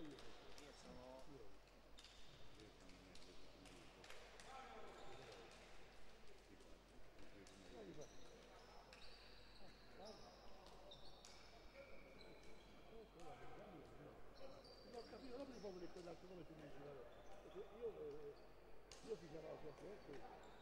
ieri. Io sono... Ieri. Non mi capito proprio di quell'altro nome che mi diceva. Io, eh, io ti chiamavo sempre eh, questo.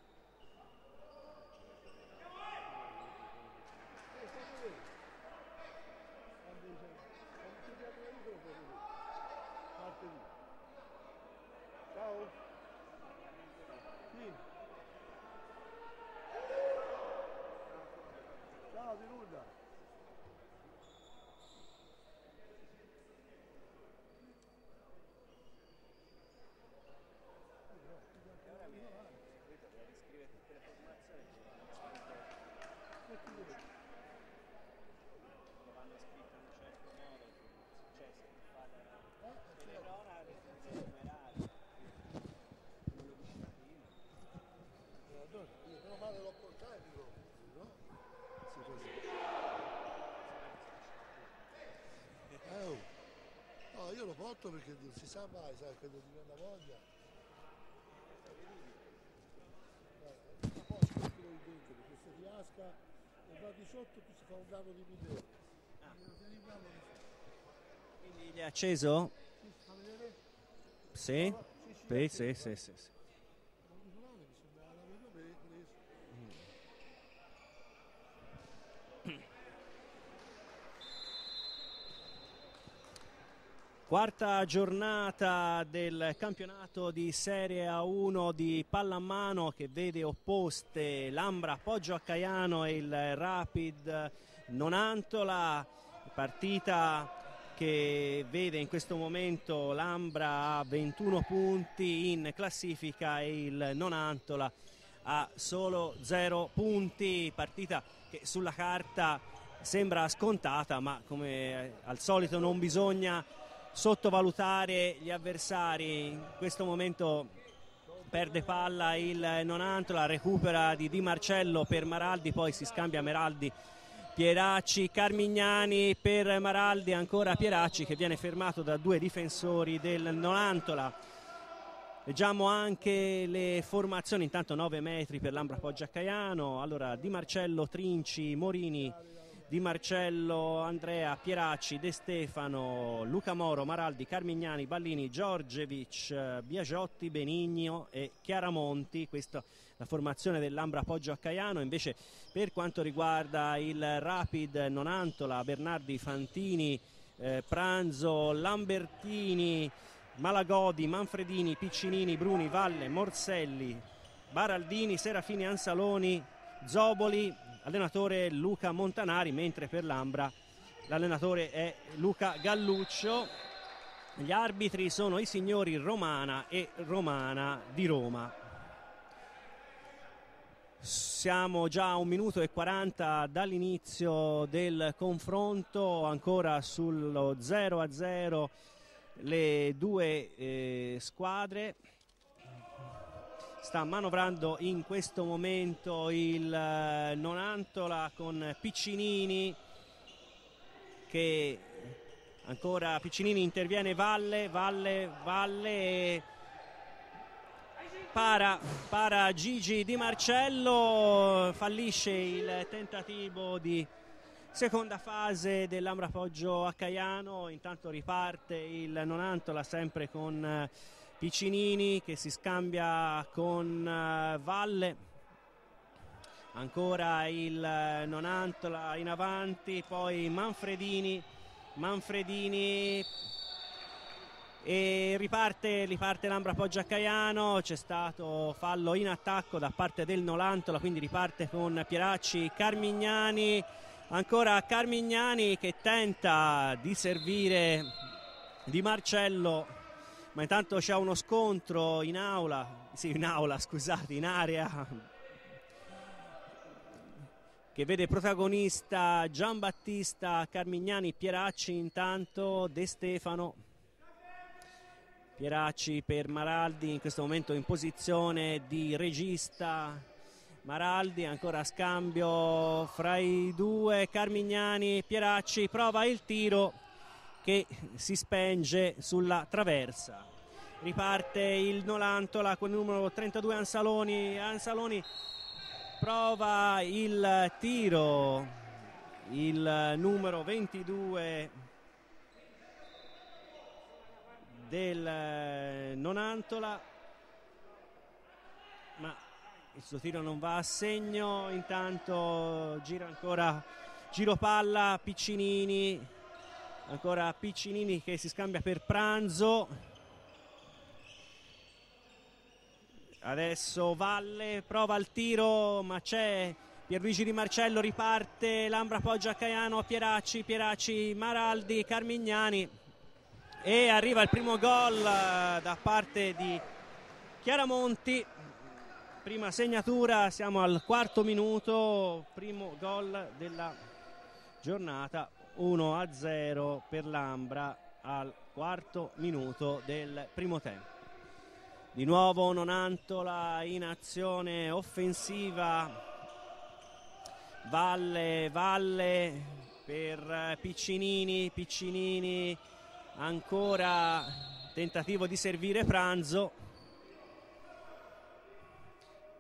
Ciao. Sì. Ciao di nulla. Meno male l'ho portato il microfono, no? Sì, così. Eh, oh. No, io lo porto perché non si sa mai, sai, quando la voglia. Dai, un po' scoppilo di dentro, perché se fiasca e va di sotto si fa un danno di mille euro. Quindi gli è acceso sì, sì, sì, sì. L'auricolare mi sembra l'averlo pre- preso. Quarta giornata del campionato di Serie A1 di pallamano che vede opposte l'Ambra Poggio a Caiano e il Rapid Nonantola, partita che vede in questo momento l'Ambra a 21 punti in classifica e il Nonantola a solo 0 punti, partita che sulla carta sembra scontata ma come al solito non bisogna sottovalutare gli avversari. In questo momento perde palla il Nonantola, recupera di Di Marcello per Maraldi, poi si scambia Meraldi. Pieracci, Carmignani per Maraldi, ancora Pieracci che viene fermato da due difensori del Nonantola. Leggiamo anche le formazioni, intanto 9 metri per l'Ambra Poggia Caiano, allora Di Marcello, Trinci, Morini, Di Marcello, Andrea, Pieracci, De Stefano, Luca Moro, Maraldi, Carmignani, Ballini, Giorgevic, eh, Biagiotti, Benigno e Chiaramonti, questa la formazione dell'Ambra Poggio a Caiano, invece per quanto riguarda il Rapid Nonantola, Bernardi, Fantini, eh, Pranzo, Lambertini, Malagodi, Manfredini, Piccinini, Bruni, Valle, Morselli, Baraldini, Serafini, Ansaloni, Zoboli, allenatore Luca Montanari, mentre per l'Ambra l'allenatore è Luca Galluccio. Gli arbitri sono i signori Romana e Romana di Roma. Siamo già a un minuto e 40 dall'inizio del confronto, ancora sullo 0 a 0 le due eh, squadre. Sta manovrando in questo momento il eh, Nonantola con Piccinini che ancora Piccinini interviene Valle, Valle, Valle e para, para Gigi Di Marcello, fallisce il tentativo di seconda fase dell'Ambra Poggio a Caiano, intanto riparte il Nonantola sempre con eh, Piccinini che si scambia con eh, Valle, ancora il eh, Nonantola in avanti, poi Manfredini, Manfredini e riparte, riparte l'Ambra Poggia Caiano, c'è stato fallo in attacco da parte del Nolantola, quindi riparte con Pieracci, Carmignani, ancora Carmignani che tenta di servire Di Marcello, ma intanto c'è uno scontro in aula, sì in aula scusate, in area che vede protagonista Giambattista Carmignani, Pieracci intanto, De Stefano. Pieracci per Maraldi in questo momento in posizione di regista Maraldi, ancora scambio fra i due, Carmignani, Pieracci, prova il tiro che si spenge sulla traversa. Riparte il Nolantola con il numero 32 Ansaloni, Ansaloni prova il tiro, il numero 22 del Nonantola. Ma il suo tiro non va a segno. Intanto gira ancora giro palla Piccinini ancora Piccinini che si scambia per Pranzo. Adesso Valle prova il tiro ma c'è Pierluigi Di Marcello riparte Lambra poggia Caiano Pieracci Pieracci Maraldi Carmignani. E arriva il primo gol eh, da parte di Chiaramonti. Prima segnatura siamo al quarto minuto primo gol della giornata 1 a 0 per l'Ambra al quarto minuto del primo tempo. Di nuovo Nonantola in azione offensiva. Valle Valle per Piccinini. Piccinini ancora tentativo di servire Pranzo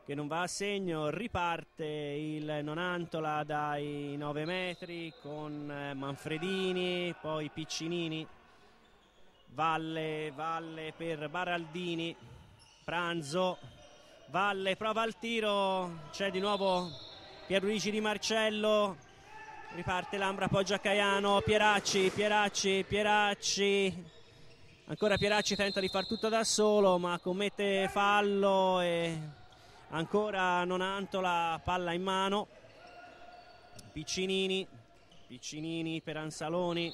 che non va a segno, riparte il Nonantola dai 9 metri con eh, Manfredini, poi Piccinini, Valle, Valle per Baraldini, Pranzo, Valle prova il tiro, c'è di nuovo Pierluigi Di Marcello, riparte Lambra, poggia Caiano, Pieracci, Pieracci, Pieracci, ancora Pieracci tenta di far tutto da solo ma commette fallo e ancora Nonantola palla in mano. Piccinini Piccinini per Ansaloni.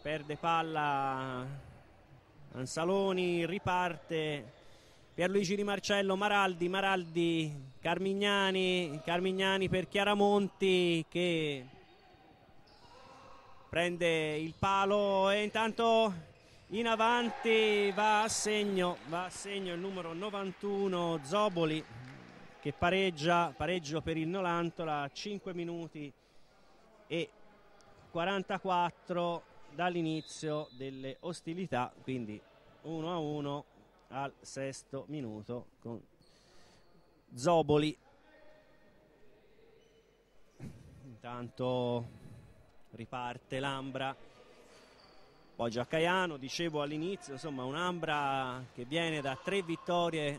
Perde palla Ansaloni riparte Pierluigi Di Marcello Maraldi Maraldi Carmignani Carmignani per Chiaramonti che prende il palo e intanto in avanti va a segno, va a segno il numero 91 Zoboli che pareggia, pareggio per il Nolantola 5 minuti e 44 dall'inizio delle ostilità quindi 1 a 1 al sesto minuto con Zoboli. Intanto riparte Lambra poi Giaccaiano, dicevo all'inizio, insomma un'Ambra che viene da tre vittorie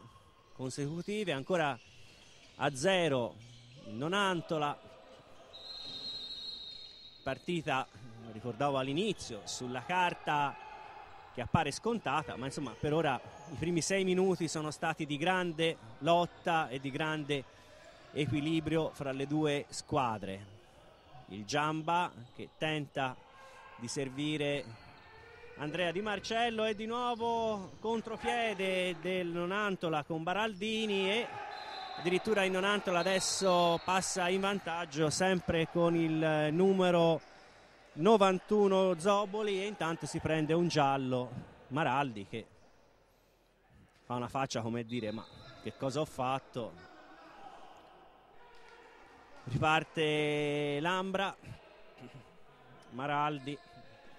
consecutive, ancora a zero Nonantola, partita, ricordavo all'inizio, sulla carta che appare scontata, ma insomma per ora i primi sei minuti sono stati di grande lotta e di grande equilibrio fra le due squadre. Il Giamba che tenta di servire Andrea Di Marcello e di nuovo contropiede del Nonantola con Baraldini e addirittura il Nonantola adesso passa in vantaggio sempre con il numero 91 Zoboli e intanto si prende un giallo Maraldi che fa una faccia come dire ma che cosa ho fatto? Riparte Lambra Maraldi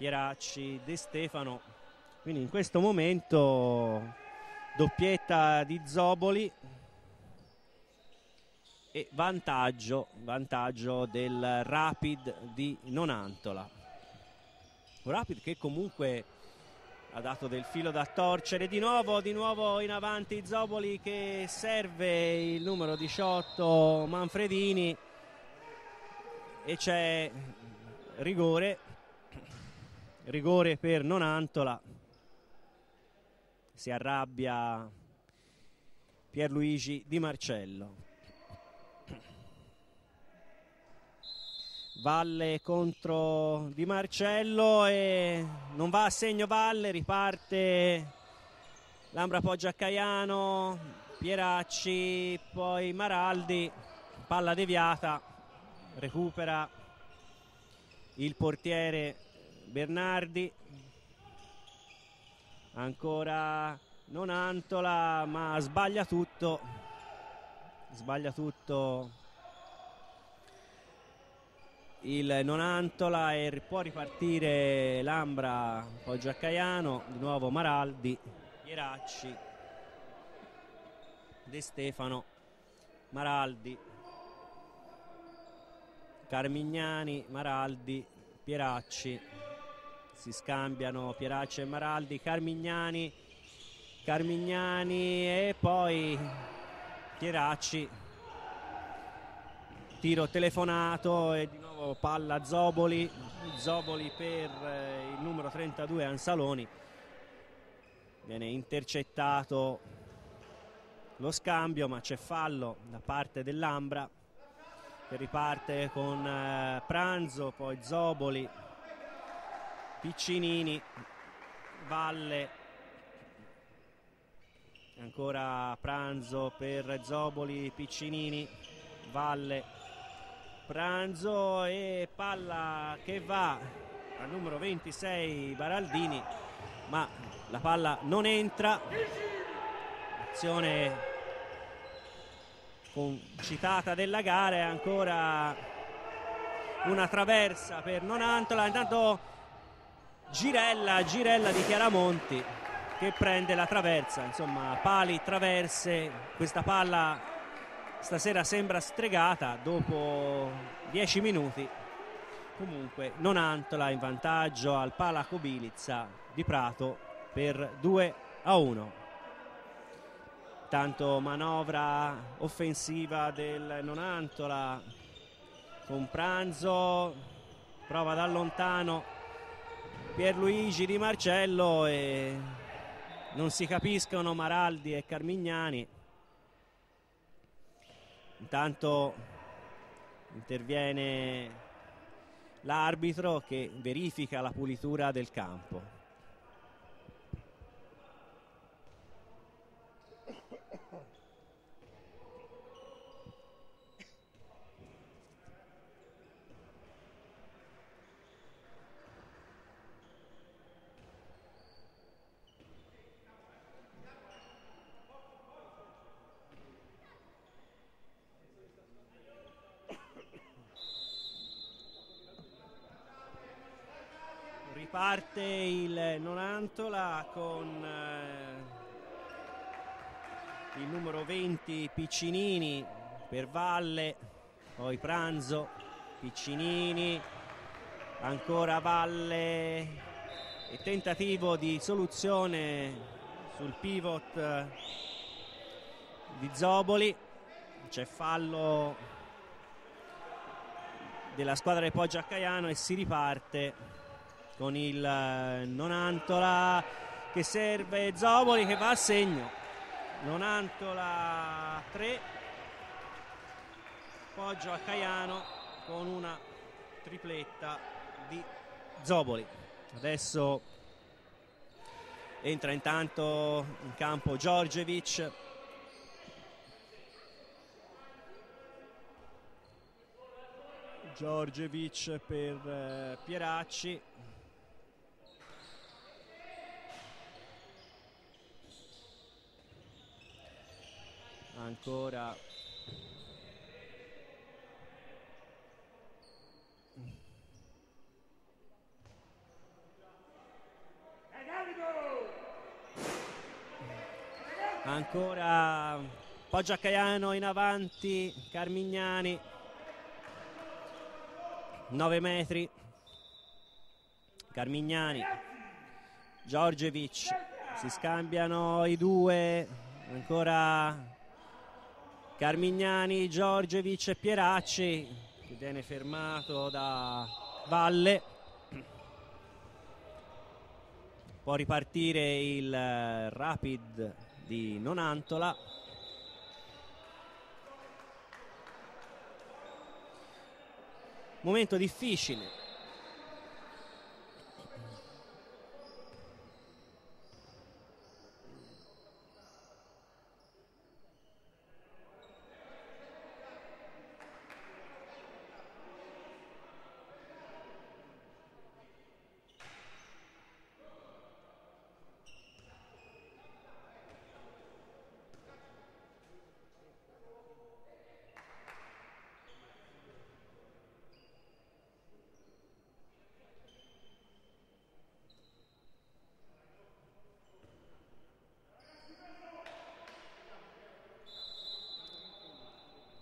Pieracci, De Stefano. Quindi in questo momento doppietta di Zoboli e vantaggio, vantaggio del Rapid di Nonantola. Rapid che comunque ha dato del filo da torcere di nuovo, di nuovo in avanti Zoboli che serve il numero 18 Manfredini e c'è rigore rigore per Nonantola. Si arrabbia Pierluigi Di Marcello. Valle contro Di Marcello e non va a segno Valle riparte Lambra poggia Caiano Pieracci poi Maraldi palla deviata recupera il portiere Bernardi. Ancora non Antola ma sbaglia tutto. Sbaglia tutto. Il Nonantola e può ripartire Lambra Poggio Accaiano di nuovo Maraldi Pieracci De Stefano Maraldi Carmignani Maraldi Pieracci si scambiano Pieracci e Maraldi Carmignani Carmignani e poi Pieracci. Tiro telefonato e di nuovo palla Zoboli Zoboli per eh, il numero 32 Ansaloni. Viene intercettato lo scambio ma c'è fallo da parte dell'Ambra che riparte con eh, Pranzo poi Zoboli Piccinini Valle. Ancora Pranzo per Zoboli Piccinini Valle. Pranzo e palla che va al numero 26 Baraldini ma la palla non entra. Azione concitata della gara e ancora una traversa per Nonantola. Intanto Girella, Girella di Chiaramonti che prende la traversa, insomma pali, traverse, questa palla stasera sembra stregata dopo 10 minuti, comunque non Antola in vantaggio al Palaco Bilizza di Prato per 2 a 1. Tanto manovra offensiva del Nonantola con Pranzo, prova da lontano Pierluigi Di Marcello e non si capiscono Maraldi e Carmignani. Intanto interviene l'arbitro che verifica la pulitura del campo parte il Nonantola con eh, il numero 20 Piccinini per Valle, poi Pranzo, Piccinini, ancora Valle e tentativo di soluzione sul pivot eh, di Zoboli, c'è fallo della squadra del Poggio Accaiano e si riparte con il eh, Nonantola che serve Zoboli che va a segno. Nonantola 3 Poggio a Caiano con una tripletta di Zoboli. Adesso entra intanto in campo Giorgevic Giorgevic per eh, Pieracci ancora. Ancora Poggia Caiano in avanti Carmignani. 9 metri. Carmignani. Giorgevic si scambiano i due. Ancora Carmignani, Giorgevic e Pieracci. Che viene fermato da Valle. Può ripartire il eh, Rapid di Nonantola. Momento difficile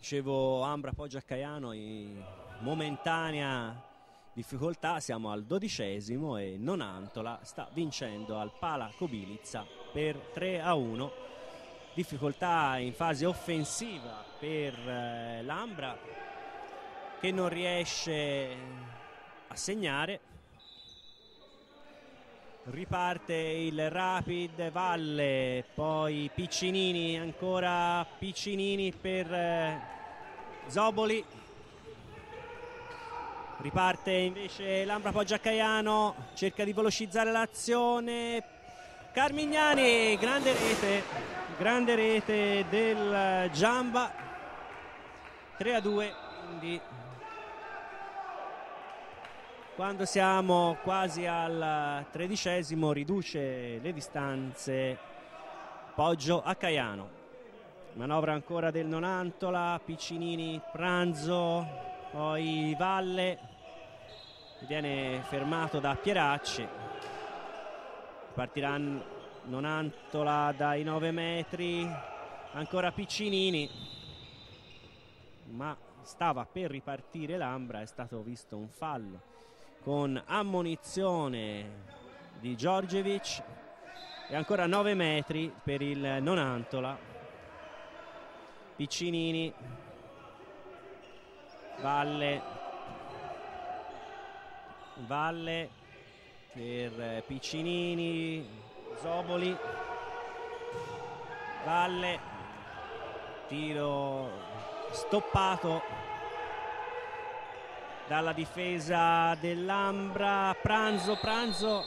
dicevo Ambra Poggio a Caiano in momentanea difficoltà, siamo al dodicesimo e Nonantola sta vincendo al Pala Kobilica per 3 a 1. Difficoltà in fase offensiva per eh, l'Ambra che non riesce a segnare. Riparte il Rapid Valle, poi Piccinini, ancora Piccinini per eh, Zoboli. Riparte invece Lambra Poggiacaiano cerca di velocizzare l'azione. Carmignani grande rete grande rete del Giamba. 3 a 2 quindi. Quando siamo quasi al tredicesimo riduce le distanze Poggio a Caiano manovra ancora del Nonantola Piccinini Pranzo poi Valle. Viene fermato da Pieracci. Partirà Nonantola dai 9 metri. Ancora Piccinini. Ma stava per ripartire l'Ambra è stato visto un fallo con ammonizione di Giorgevic e ancora 9 metri per il Nonantola Piccinini. Valle. Valle per Piccinini. Zoboli. Valle. Tiro stoppato dalla difesa dell'Ambra. Pranzo Pranzo.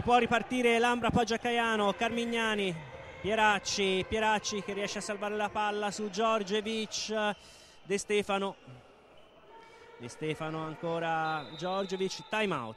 Può ripartire l'Ambra Poggia Caiano Carmignani Pieracci Pieracci che riesce a salvare la palla su Giorgevic De Stefano. De Stefano ancora. Giorgiovic time out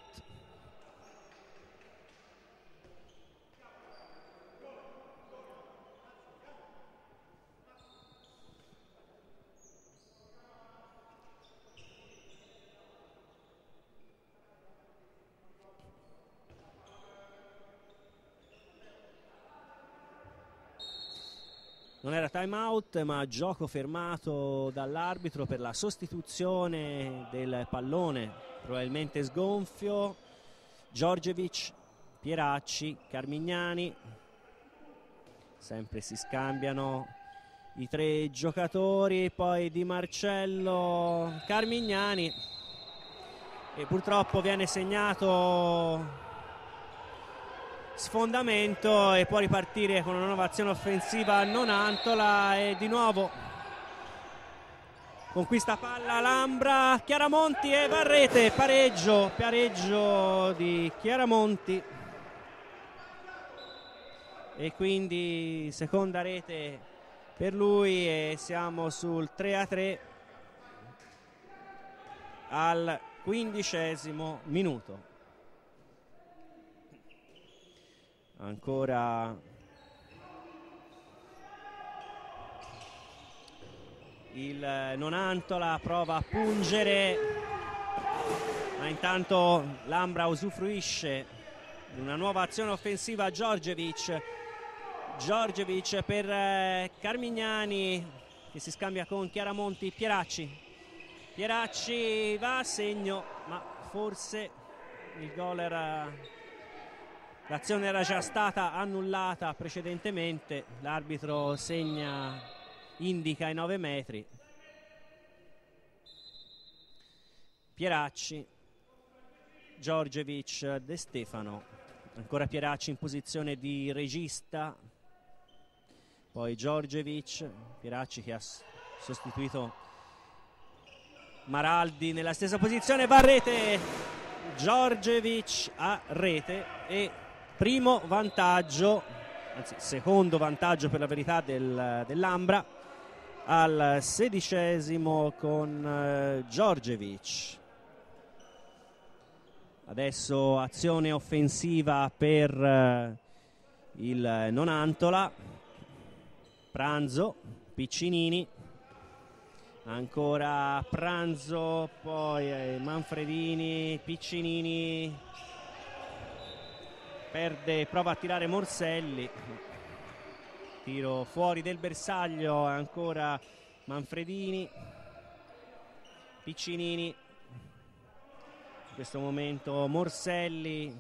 non era time out ma gioco fermato dall'arbitro per la sostituzione del pallone probabilmente sgonfio. Giorgevic Pieracci Carmignani. Sempre si scambiano i tre giocatori poi Di Marcello Carmignani. E purtroppo viene segnato sfondamento e può ripartire con una nuova azione offensiva Nonantola e di nuovo conquista palla Lambra Chiaramonti e Varrete pareggio, pareggio di Chiaramonti. E quindi seconda rete per lui e siamo sul 3 a 3 al quindicesimo minuto ancora. Il Nonantola prova a pungere ma intanto Lambra usufruisce di una nuova azione offensiva Giorgevic Giorgevic per eh, Carmignani che si scambia con Chiaramonti Pieracci. Pieracci va a segno ma forse il gol era L'azione era già stata annullata precedentemente, l'arbitro segna, indica i 9 metri. Pieracci, Giorgevic, De Stefano, ancora Pieracci in posizione di regista, poi Giorgevic, Pieracci che ha sostituito Maraldi nella stessa posizione, va a rete, Giorgevic a rete e primo vantaggio, anzi secondo vantaggio per la verità del, dell'Ambra al sedicesimo con eh, Giorgevic. Adesso azione offensiva per eh, il Nonantola, Pranzo, Piccinini, ancora Pranzo, poi eh, Manfredini, Piccinini, perde, prova a tirare Morselli. Tiro fuori del bersaglio ancora Manfredini. Piccinini. In questo momento Morselli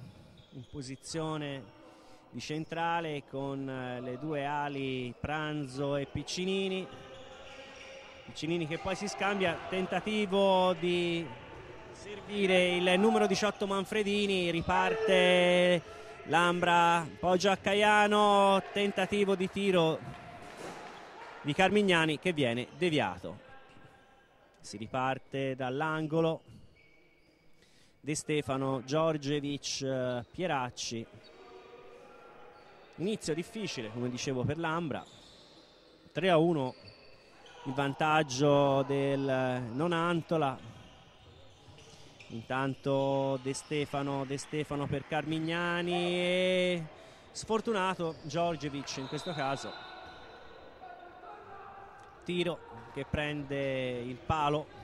in posizione di centrale con eh, le due ali Pranzo e Piccinini. Piccinini che poi si scambia tentativo di servire il numero 18 Manfredini riparte Lambra poggia a Caiano tentativo di tiro di Carmignani che viene deviato. Si riparte dall'angolo De Stefano, Giorgevic, eh, Pieracci. Inizio difficile come dicevo per l'Ambra. 3 a 1 il vantaggio del Nonantola intanto De Stefano, De Stefano per Carmignani e sfortunato Giorgevic in questo caso. Tiro che prende il palo.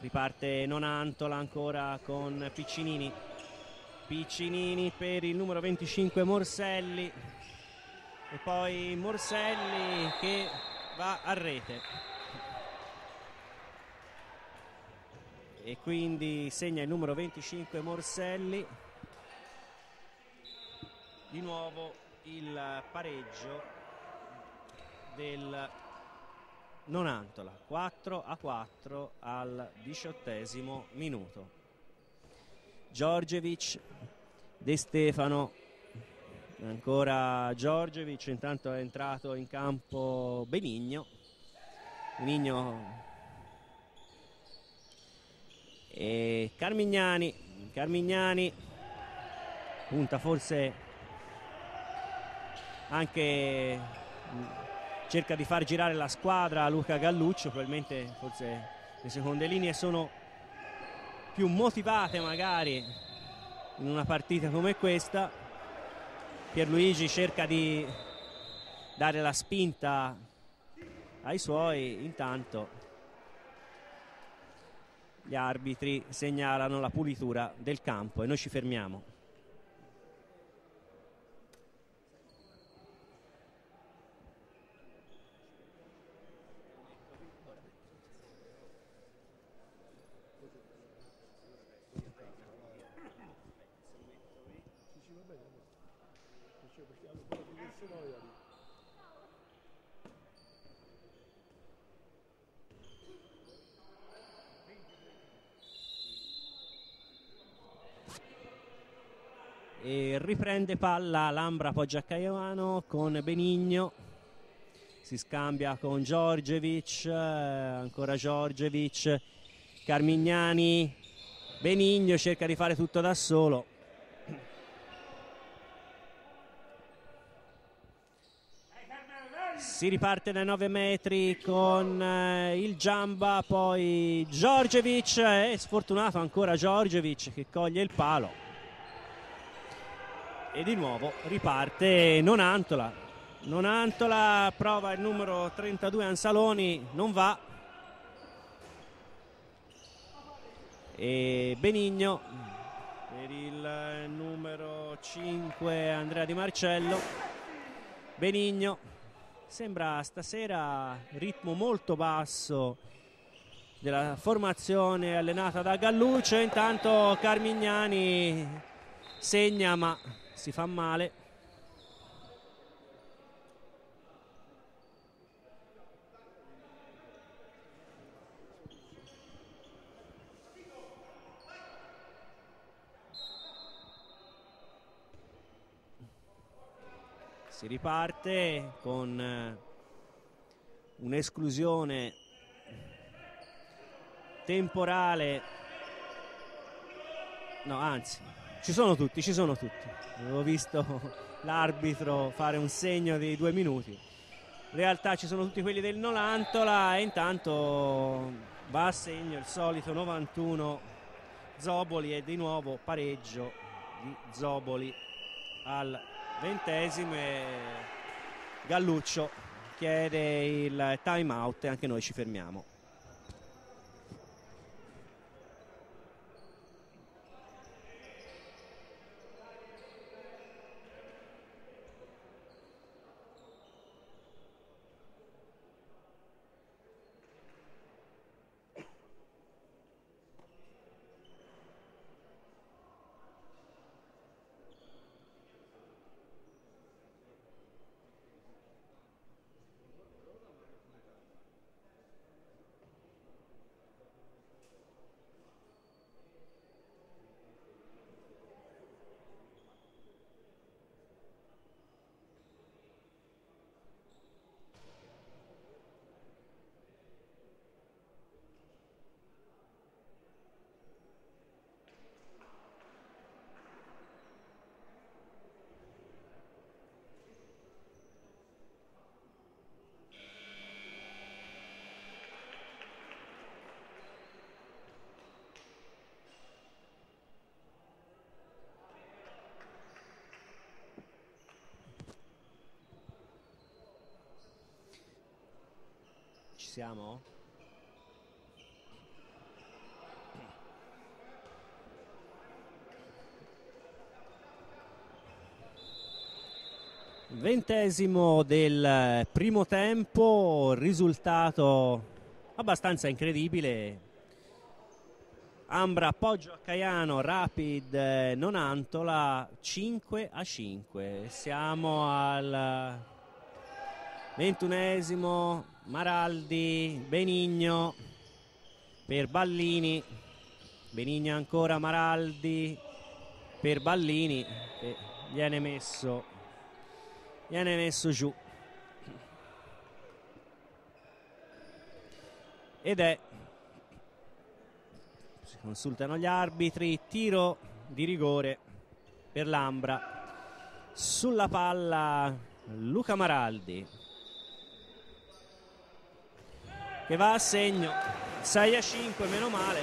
Riparte Nonantola ancora con Piccinini. Piccinini per il numero 25 Morselli. E poi Morselli che va a rete e quindi segna il numero 25 Morselli. Di nuovo il pareggio del Nonantola. 4 a 4 al diciottesimo minuto. Giorgevic De Stefano. Ancora Giorgevic intanto è entrato in campo Benigno. Benigno e Carmignani Carmignani punta forse anche cerca di far girare la squadra Luca Galluccio probabilmente forse le seconde linee sono più motivate magari in una partita come questa. Pierluigi cerca di dare la spinta ai suoi intanto gli arbitri segnalano la pulitura del campo e noi ci fermiamo e riprende palla Lambra Poggia Caivano con Benigno. Si scambia con Giorgevic eh, ancora Giorgevic Carmignani. Benigno cerca di fare tutto da solo. Si riparte dai 9 metri con eh, il Giamba poi Giorgevic è sfortunato ancora Giorgevic che coglie il palo e di nuovo riparte Nonantola Nonantola prova il numero 32 Ansaloni non va. E Benigno per il numero 5 Andrea Di Marcello. Benigno sembra stasera ritmo molto basso della formazione allenata da Galluccio. Intanto Carmignani segna ma si fa male. Si riparte con eh, un'esclusione temporale. No anzi ci sono tutti ci sono tutti. Avevo visto l'arbitro fare un segno di due minuti. In realtà ci sono tutti quelli del Nolantola e intanto va a segno il solito 91 Zoboli e di nuovo pareggio di Zoboli al ventesimo e Galluccio chiede il time out e anche noi ci fermiamo ci siamo? Ventesimo del primo tempo, risultato abbastanza incredibile. Ambra appoggio a Caiano, Rapid eh, Nonantola 5 a 5. Siamo al ventunesimo, Maraldi, Benigno per Ballini, Benigno ancora Maraldi per Ballini che viene messo viene messo giù. Ed è si consultano gli arbitri tiro di rigore per l'Ambra. Sulla palla Luca Maraldi che va a segno. 6 a 5 meno male.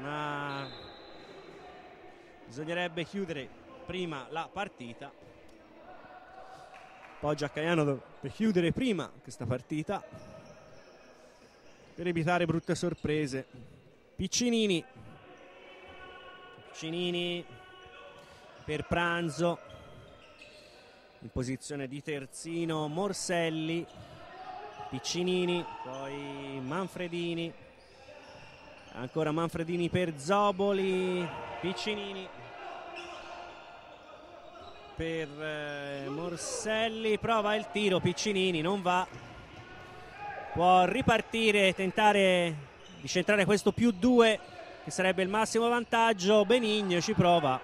Ma bisognerebbe chiudere prima la partita. Poggia Caiano per chiudere prima questa partita. Per evitare brutte sorprese. Piccinini, Piccinini per pranzo. In posizione di terzino Morselli, Piccinini, poi Manfredini, ancora Manfredini per Zoboli, Piccinini per eh, Morselli, prova il tiro, Piccinini non va, può ripartire, tentare di centrare questo più due che sarebbe il massimo vantaggio, Benigno ci prova,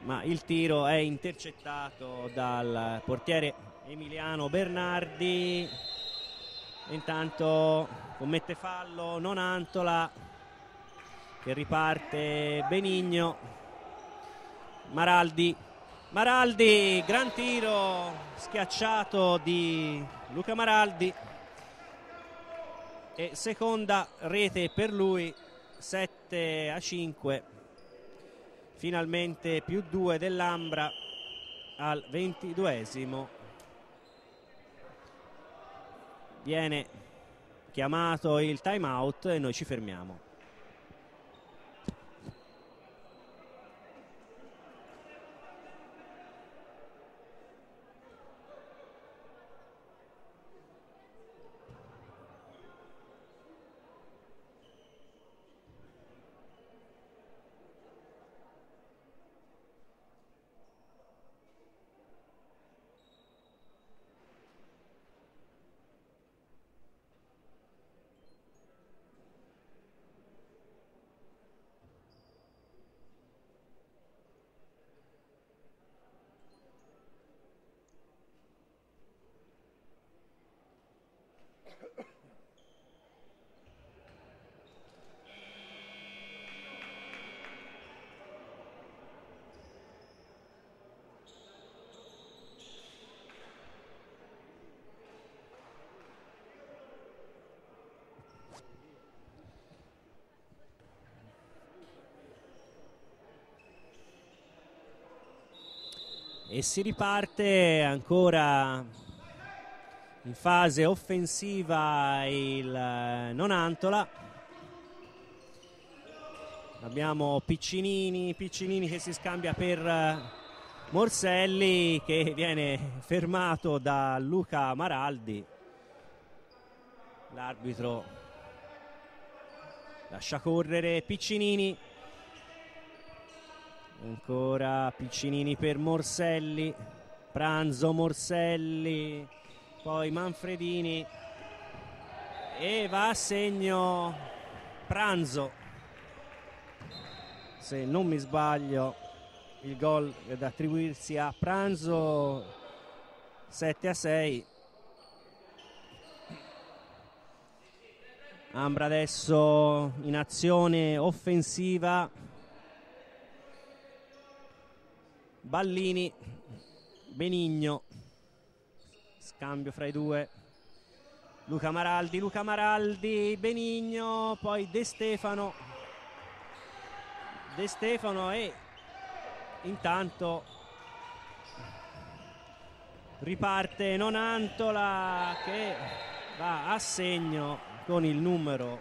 ma il tiro è intercettato dal portiere Emiliano Bernardi, intanto commette fallo Nonantola che riparte Benigno. Maraldi. Maraldi, gran tiro schiacciato di Luca Maraldi. E seconda rete per lui 7 a 5 finalmente più 2 dell'Ambra al 22esimo viene chiamato il time out e noi ci fermiamo e si riparte ancora in fase offensiva il eh, Nonantola abbiamo Piccinini Piccinini che si scambia per eh, Morselli che viene fermato da Luca Maraldi. L'arbitro lascia correre Piccinini ancora Piccinini per Morselli Pranzo Morselli poi Manfredini e va a segno Pranzo. Se non mi sbaglio il gol è da attribuirsi a Pranzo 7 a 6 Ambra adesso in azione offensiva Ballini, Benigno, scambio fra i due. Luca Maraldi, Luca Maraldi, Benigno, poi De Stefano. De Stefano e intanto riparte Nonantola che va a segno con il numero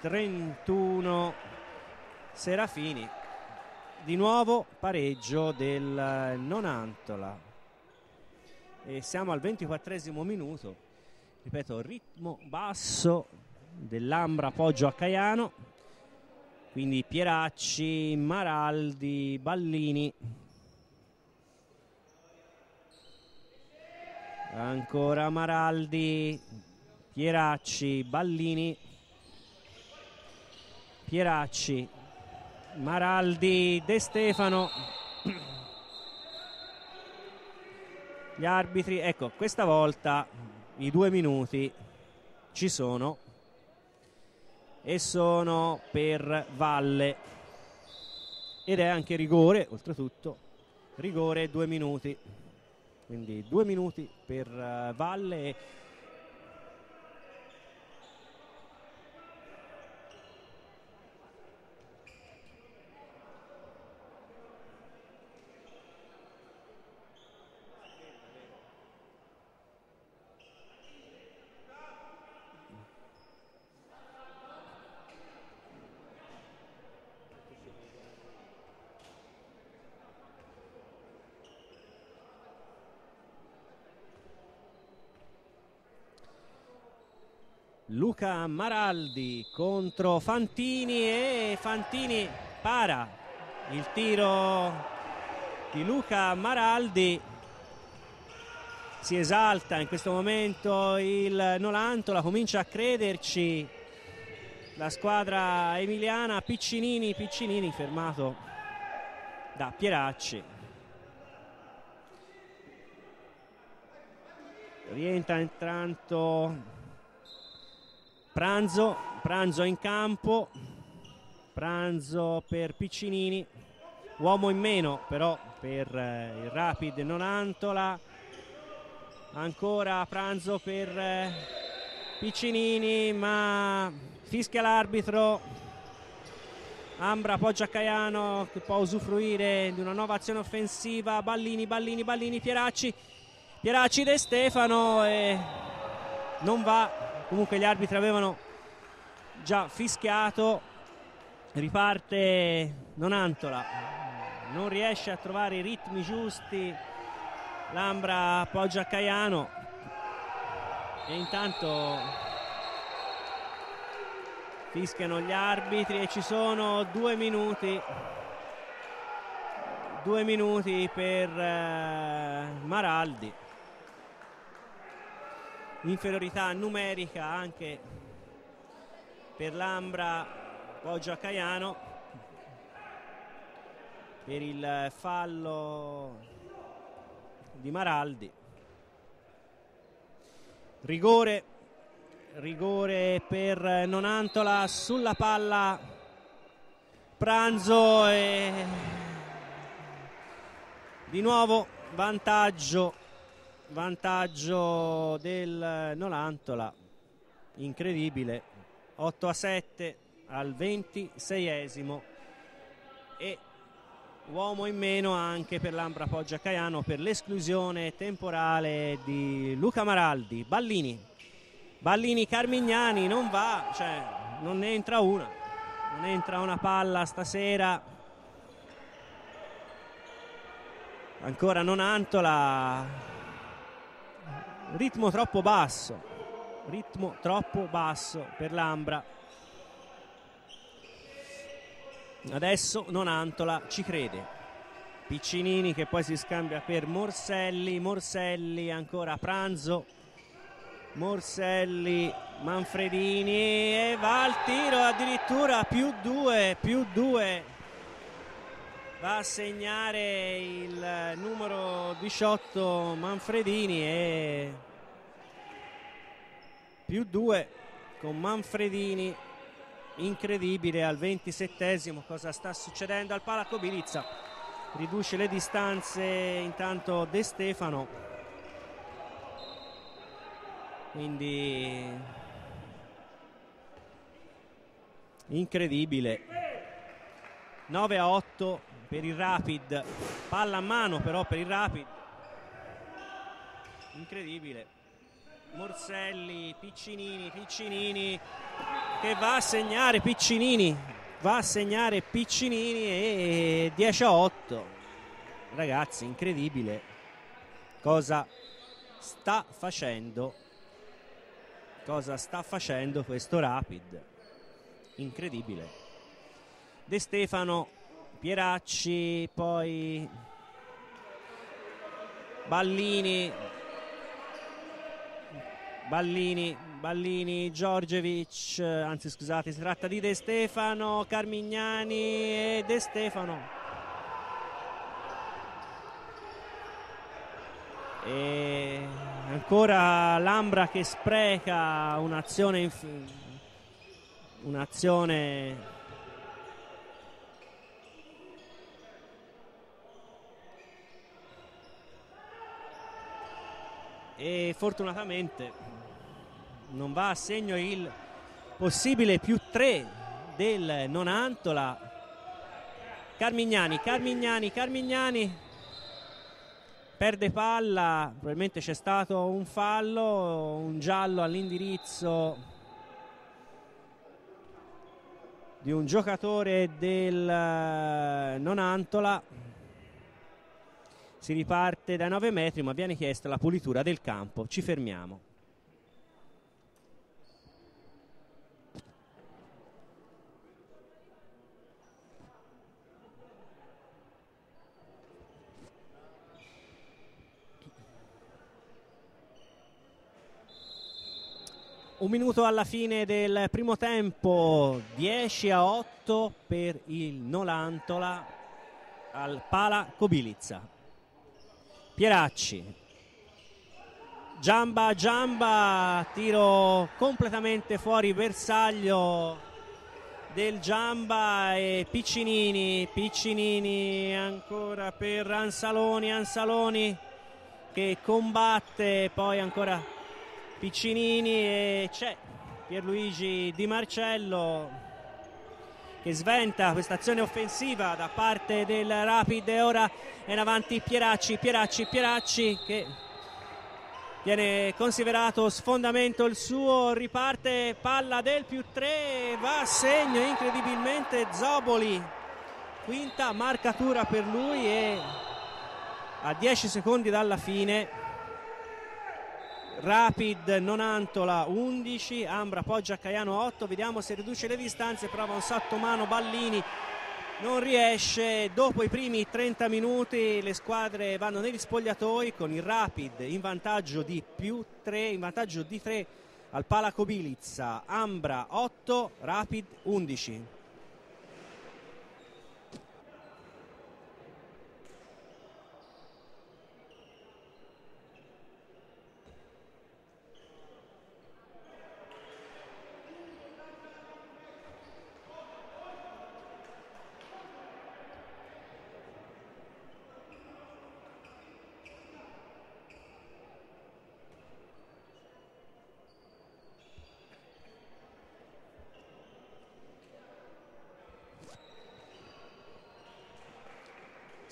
31 Serafini di nuovo pareggio del Nonantola e siamo al 24 minuto. Ripeto ritmo basso dell'Ambra Poggio a Caiano. Quindi Pieracci, Maraldi, Ballini. Ancora Maraldi Pieracci, Ballini. Pieracci Maraldi, De Stefano. Gli arbitri ecco questa volta i due minuti ci sono e sono per Valle. Ed è anche rigore oltretutto rigore due minuti. Quindi due minuti per eh, Valle Luca Maraldi contro Fantini e Fantini para il tiro di Luca Maraldi. Si esalta in questo momento il Nolantola comincia a crederci la squadra emiliana Piccinini Piccinini fermato da Pieracci. Rientra intanto Pranzo, pranzo in campo, pranzo per Piccinini, uomo in meno però per eh, il Rapid Nonantola, ancora pranzo per eh, Piccinini ma fischia l'arbitro, Ambra appoggia Caiano che può usufruire di una nuova azione offensiva, Ballini, Ballini, Ballini, Pieracci, Pieracci De Stefano e non va comunque gli arbitri avevano già fischiato riparte Nonantola non riesce a trovare i ritmi giusti Lambra appoggia a Caiano e intanto fischiano gli arbitri e ci sono due minuti due minuti per eh, Maraldi inferiorità numerica anche per l'Ambra Poggia Caiano per il fallo di Maraldi. Rigore rigore per Nonantola sulla palla Pranzo e di nuovo vantaggio vantaggio del Nolantola incredibile. 8 a 7 al 26esimo e uomo in meno anche per l'Ambra Poggia Caiano per l'esclusione temporale di Luca Maraldi. Ballini Ballini Carmignani non va cioè non ne entra una. Non entra una palla stasera. Ancora non Antola ritmo troppo basso. Ritmo troppo basso per l'Ambra. Adesso Nonantola ci crede. Piccinini che poi si scambia per Morselli. Morselli ancora Pranzo. Morselli Manfredini e va al tiro addirittura più due più due va a segnare il numero 18 Manfredini e più due con Manfredini incredibile al 27esimo cosa sta succedendo al Palaco Bilizza riduce le distanze intanto De Stefano. Quindi incredibile. 9 a 8 per il Rapid. Palla a mano però per il Rapid. Incredibile. Morselli, Piccinini, Piccinini che va a segnare Piccinini. Va a segnare Piccinini e 10 a 8 ragazzi incredibile cosa sta facendo. Cosa sta facendo questo Rapid. Incredibile. De Stefano Pieracci poi Ballini Ballini, Ballini, Giorgevic, anzi scusate, si tratta di De Stefano, Carmignani e De Stefano. E ancora Lambra che spreca un'azione un'azione e fortunatamente non va a segno il possibile più 3 del Nonantola. Carmignani, Carmignani, Carmignani. Perde palla probabilmente c'è stato un fallo un giallo all'indirizzo di un giocatore del eh, Nonantola si riparte dai 9 metri ma viene chiesta la pulitura del campo ci fermiamo Un minuto alla fine del primo tempo, 10 a 8 per il Nolantola al Pala Cobilizza. Pieracci. Giamba, Giamba, tiro completamente fuori bersaglio del Giamba e Piccinini, Piccinini ancora per Ansaloni, Ansaloni che combatte, poi ancora Piccinini e c'è Pierluigi Di Marcello che sventa questa azione offensiva da parte del Rapid. E ora è in avanti Pieracci, Pieracci, Pieracci che viene considerato sfondamento il suo, riparte palla del più 3, va a segno incredibilmente Zoboli, quinta marcatura per lui e a 10 secondi dalla fine Rapid Nonantola 11, Ambra Poggia Caiano 8, vediamo se riduce le distanze, prova un salto mano Ballini, non riesce, dopo i primi 30 minuti le squadre vanno negli spogliatoi con il Rapid in vantaggio di più 3, in vantaggio di 3 al Palacobilizza, Ambra 8, Rapid 11.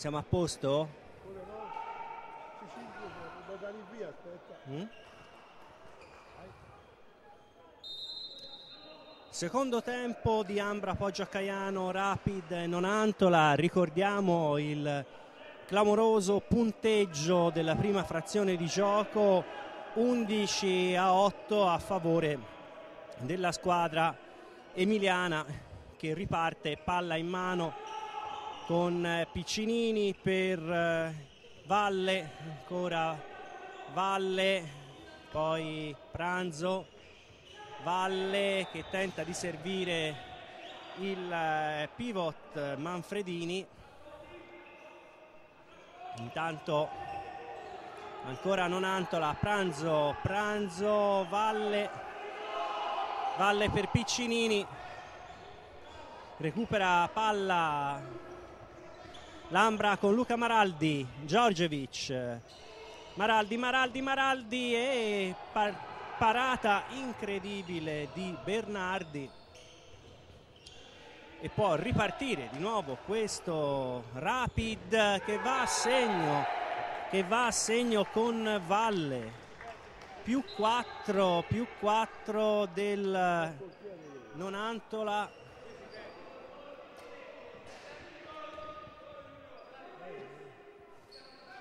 Siamo a posto? Mm? Secondo tempo di Ambra Poggio a Caiano, Rapid Nonantola, ricordiamo il clamoroso punteggio della prima frazione di gioco 11 a 8 a favore della squadra emiliana che riparte palla in mano con eh, Piccinini per eh, Valle, ancora Valle, poi Pranzo, Valle che tenta di servire il eh, pivot Manfredini. Intanto ancora non Antola, Pranzo, Pranzo, Valle, Valle per Piccinini, recupera palla Lambra con Luca Maraldi, Giorgevic, Maraldi, Maraldi, Maraldi e par parata incredibile di Bernardi. E può ripartire di nuovo questo Rapid che va a segno che va a segno con Valle. Più 4 più 4 del Nonantola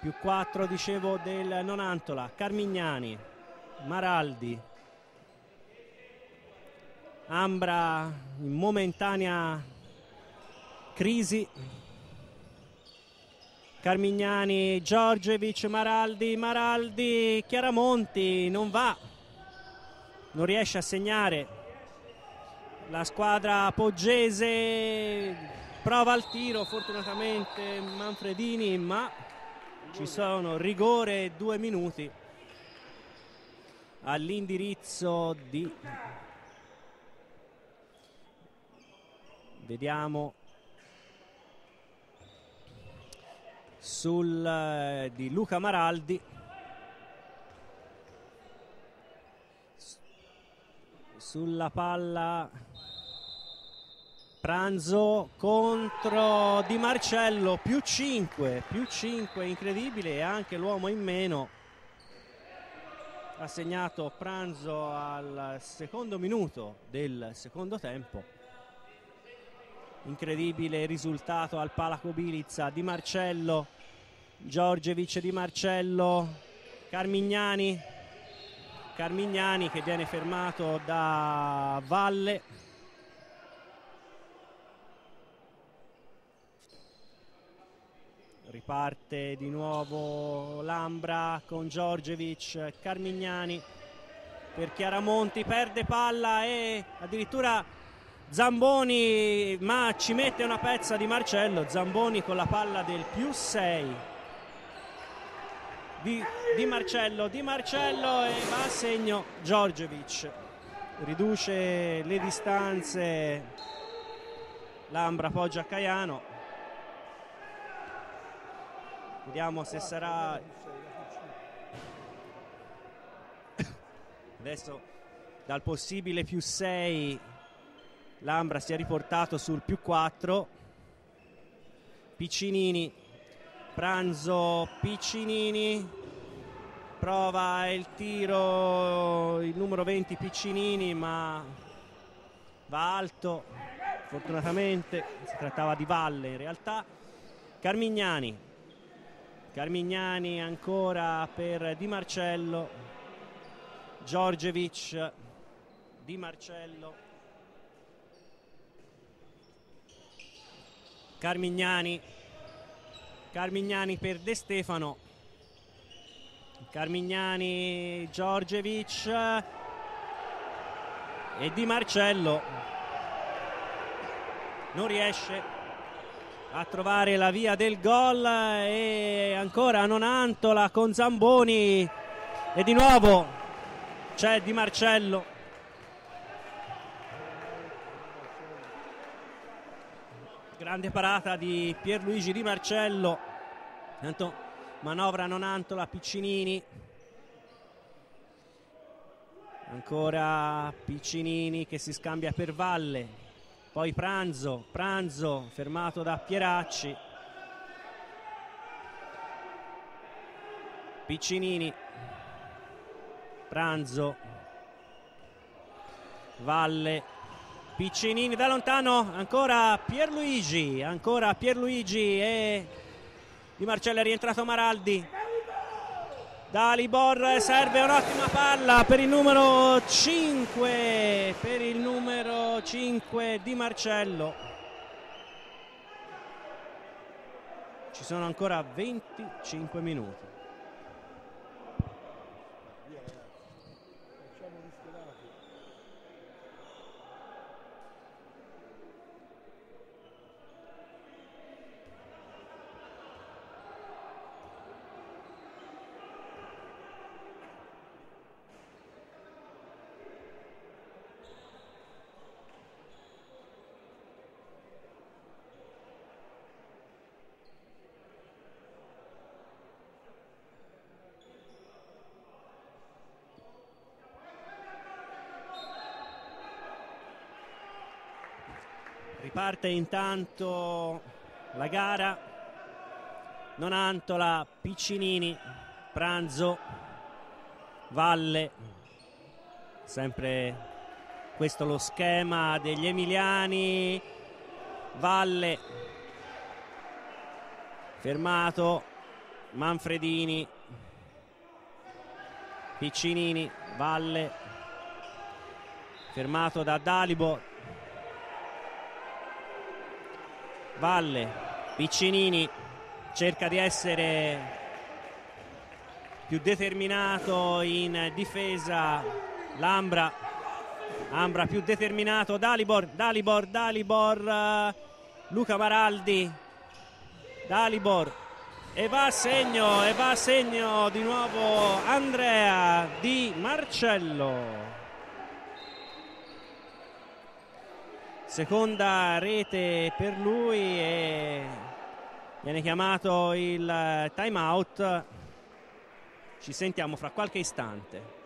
più 4 dicevo del Nonantola. Carmignani Maraldi Ambra in momentanea crisi. Carmignani, Giorgevic, Maraldi, Maraldi, Chiaramonti non va, non riesce a segnare. La squadra poggese, prova il tiro fortunatamente Manfredini ma ci sono rigore e due minuti all'indirizzo di vediamo sul, eh, di Luca Maraldi. Sulla palla Pranzo contro Di Marcello più 5 più 5 incredibile e anche l'uomo in meno. Ha segnato Pranzo al secondo minuto del secondo tempo. Incredibile risultato al Palaco Bilizza di Marcello Giorgevic di Marcello Carmignani. Carmignani che viene fermato da Valle riparte di nuovo Lambra con Giorgevic Carmignani per Chiaramonti perde palla e addirittura Zamboni ma ci mette una pezza di Marcello Zamboni con la palla del più 6 di, di, Marcello di Marcello e va a segno Giorgevic riduce le distanze. Lambra appoggia Caiano vediamo se sarà adesso dal possibile più 6 Lambra si è riportato sul più 4 Piccinini Pranzo Piccinini. Prova il tiro il numero 20 Piccinini ma va alto fortunatamente si trattava di Valle in realtà. Carmignani Carmignani ancora per Di Marcello. Giorgevic Di Marcello. Carmignani. Carmignani per De Stefano. Carmignani Giorgevic e Di Marcello. Non riesce a trovare la via del gol e ancora Nonantola con Zamboni. E di nuovo c'è Di Marcello. Grande parata di Pierluigi Di Marcello. Intanto manovra Nonantola Piccinini. Ancora Piccinini che si scambia per Valle poi Pranzo Pranzo fermato da Pieracci. Piccinini. Pranzo. Valle. Piccinini da lontano, ancora Pierluigi, ancora Pierluigi e Di Marcello è rientrato Maraldi. Da Libor serve un'ottima palla per il numero 5, per il numero 5 Di Marcello. Ci sono ancora 25 minuti. Riparte intanto la gara. Nonantola, Piccinini, Pranzo, Valle, sempre questo lo schema degli emiliani, Valle, fermato, Manfredini, Piccinini, Valle, fermato da Dalibo, Valle, Piccinini cerca di essere più determinato in difesa. Lambra Ambra più determinato. Dalibor Dalibor Dalibor Luca Maraldi Dalibor e va a segno e va a segno di nuovo Andrea Di Marcello seconda rete per lui e viene chiamato il time out. Ci sentiamo fra qualche istante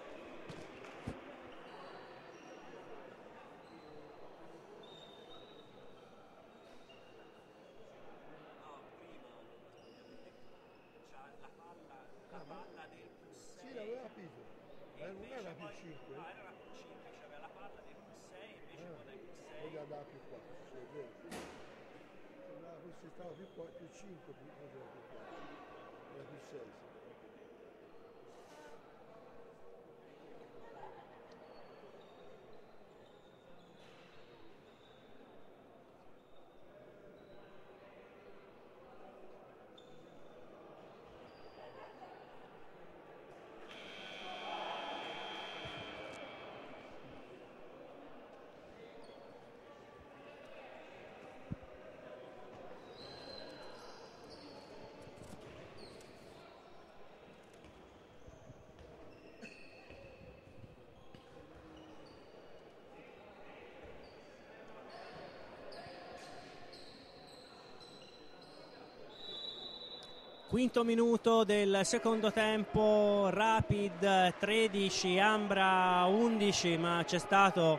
Quinto minuto del secondo tempo, Rapid 13, Ambra 11, ma c'è stato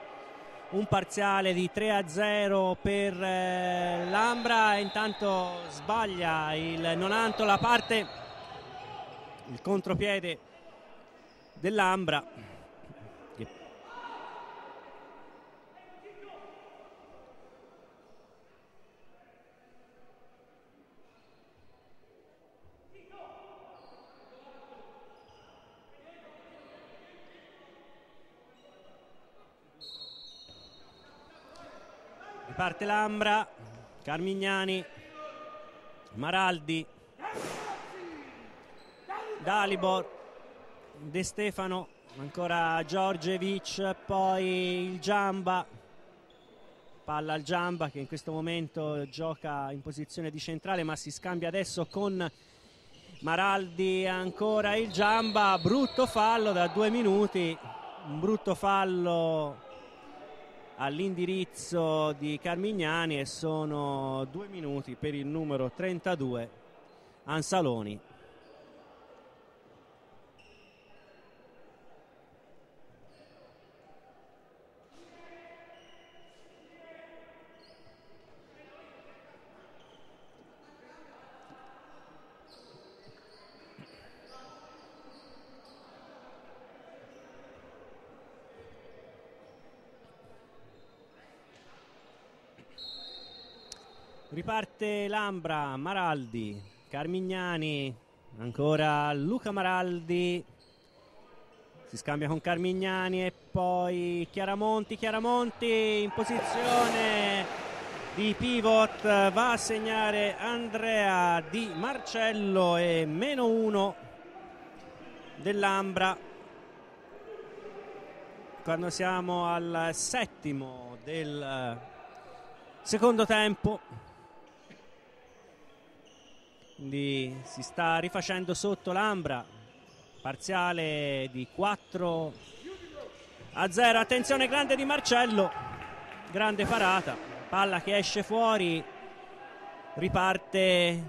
un parziale di 3 a 0 per eh, l'Ambra. Intanto sbaglia il Nonanto la parte, il contropiede dell'Ambra parte Lambra, Carmignani, Maraldi, Dalibor, De Stefano, ancora Giorgevic, poi il Giamba, palla al Giamba che in questo momento gioca in posizione di centrale ma si scambia adesso con Maraldi, ancora il Giamba, brutto fallo da due minuti, un brutto fallo all'indirizzo di Carmignani e sono due minuti per il numero 32 Ansaloni. Riparte Lambra, Maraldi, Carmignani, ancora Luca Maraldi, si scambia con Carmignani e poi Chiaramonti, Chiaramonti in posizione di pivot. Va a segnare Andrea Di Marcello e meno uno dell'Ambra quando siamo al settimo del secondo tempo quindi si sta rifacendo sotto l'Ambra parziale di 4 a 0 attenzione grande di Marcello grande parata palla che esce fuori riparte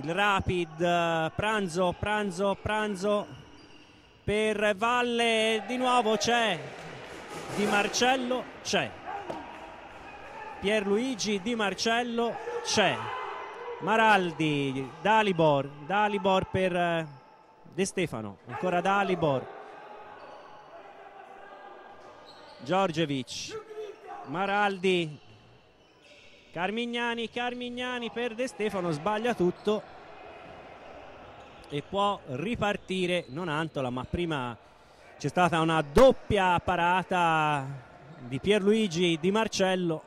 il Rapid Pranzo Pranzo Pranzo per Valle di nuovo c'è Di Marcello c'è Pierluigi Di Marcello c'è Maraldi, Dalibor, Dalibor per eh, De Stefano, ancora Dalibor, Giorgevic, Maraldi, Carmignani, Carmignani per De Stefano, sbaglia tutto e può ripartire non Antola, ma prima c'è stata una doppia parata di Pierluigi Di Marcello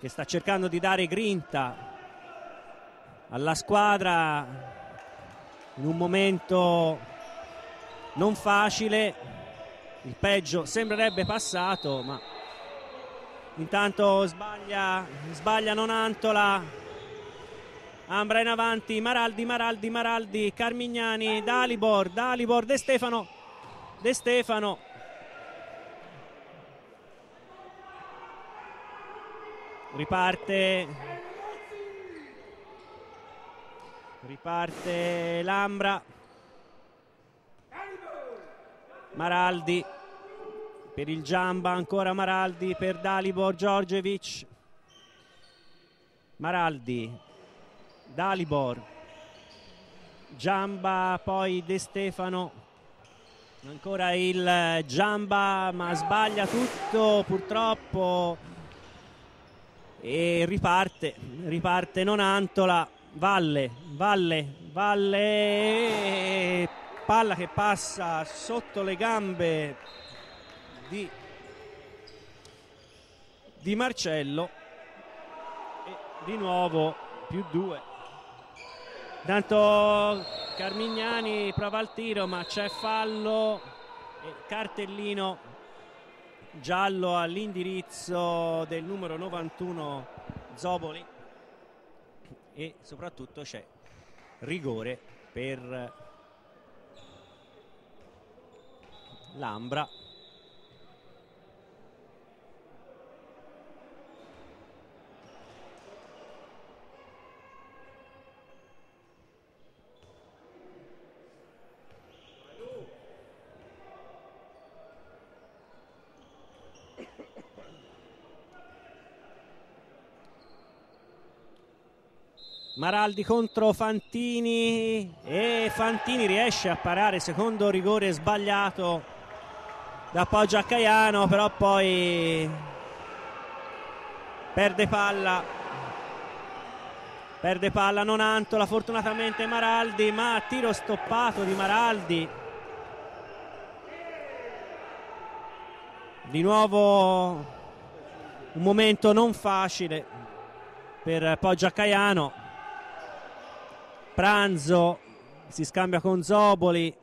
che sta cercando di dare grinta alla squadra in un momento non facile il peggio sembrerebbe passato ma intanto sbaglia sbaglia Nonantola. Ambra in avanti Maraldi Maraldi Maraldi Carmignani Dalibor Dalibor De Stefano De Stefano. Riparte riparte Lambra. Maraldi. Per il Giamba ancora Maraldi per Dalibor Giorgevic Maraldi. Dalibor. Giamba poi De Stefano. Ancora il Giamba ma sbaglia tutto purtroppo. E riparte riparte Nonantola Valle, Valle, Valle, palla che passa sotto le gambe di, di Marcello. E di nuovo più due. Tanto Carmignani prova il tiro ma c'è fallo. Cartellino giallo all'indirizzo del numero 91 Zoboli e soprattutto c'è rigore per l'Ambra Maraldi contro Fantini e Fantini riesce a parare secondo rigore sbagliato da Poggia Caiano però poi perde palla. Perde palla non Antola fortunatamente Maraldi ma tiro stoppato di Maraldi. Di nuovo un momento non facile per Poggia Caiano Pranzo si scambia con Zoboli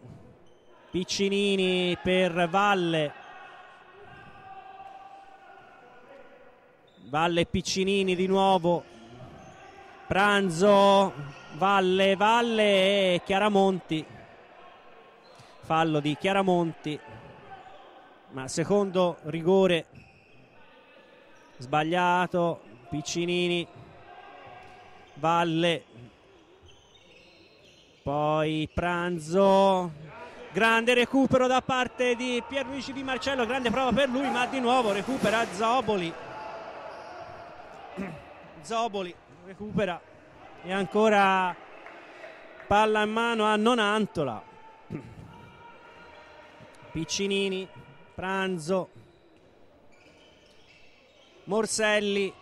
Piccinini per Valle. Valle Piccinini di nuovo. Pranzo Valle Valle e Chiaramonti. Fallo di Chiaramonti. Ma secondo rigore sbagliato Piccinini Valle poi Pranzo. Grande recupero da parte di Pierluigi Di Marcello grande prova per lui ma di nuovo recupera Zoboli. Zoboli recupera. E ancora palla in mano a Nonantola. Piccinini Pranzo. Morselli.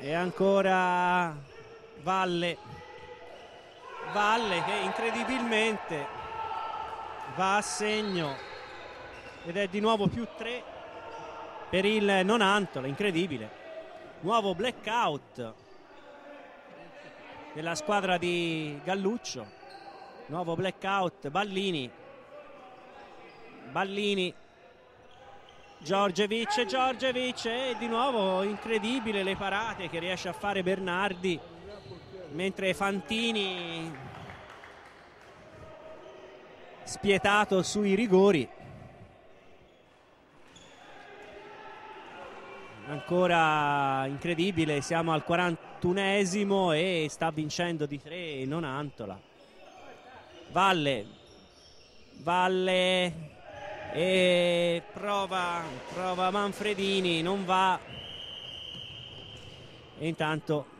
E ancora Valle Valle che incredibilmente va a segno ed è di nuovo più 3 per il Nonantola, incredibile. Nuovo blackout della squadra di Galluccio. Nuovo blackout Ballini. Ballini Giorgevic, Giorgevic e di nuovo incredibile le parate che riesce a fare Bernardi mentre Fantini spietato sui rigori. Ancora incredibile siamo al 41esimo e sta vincendo di 3 non Antola. Valle Valle e prova prova Manfredini non va. E intanto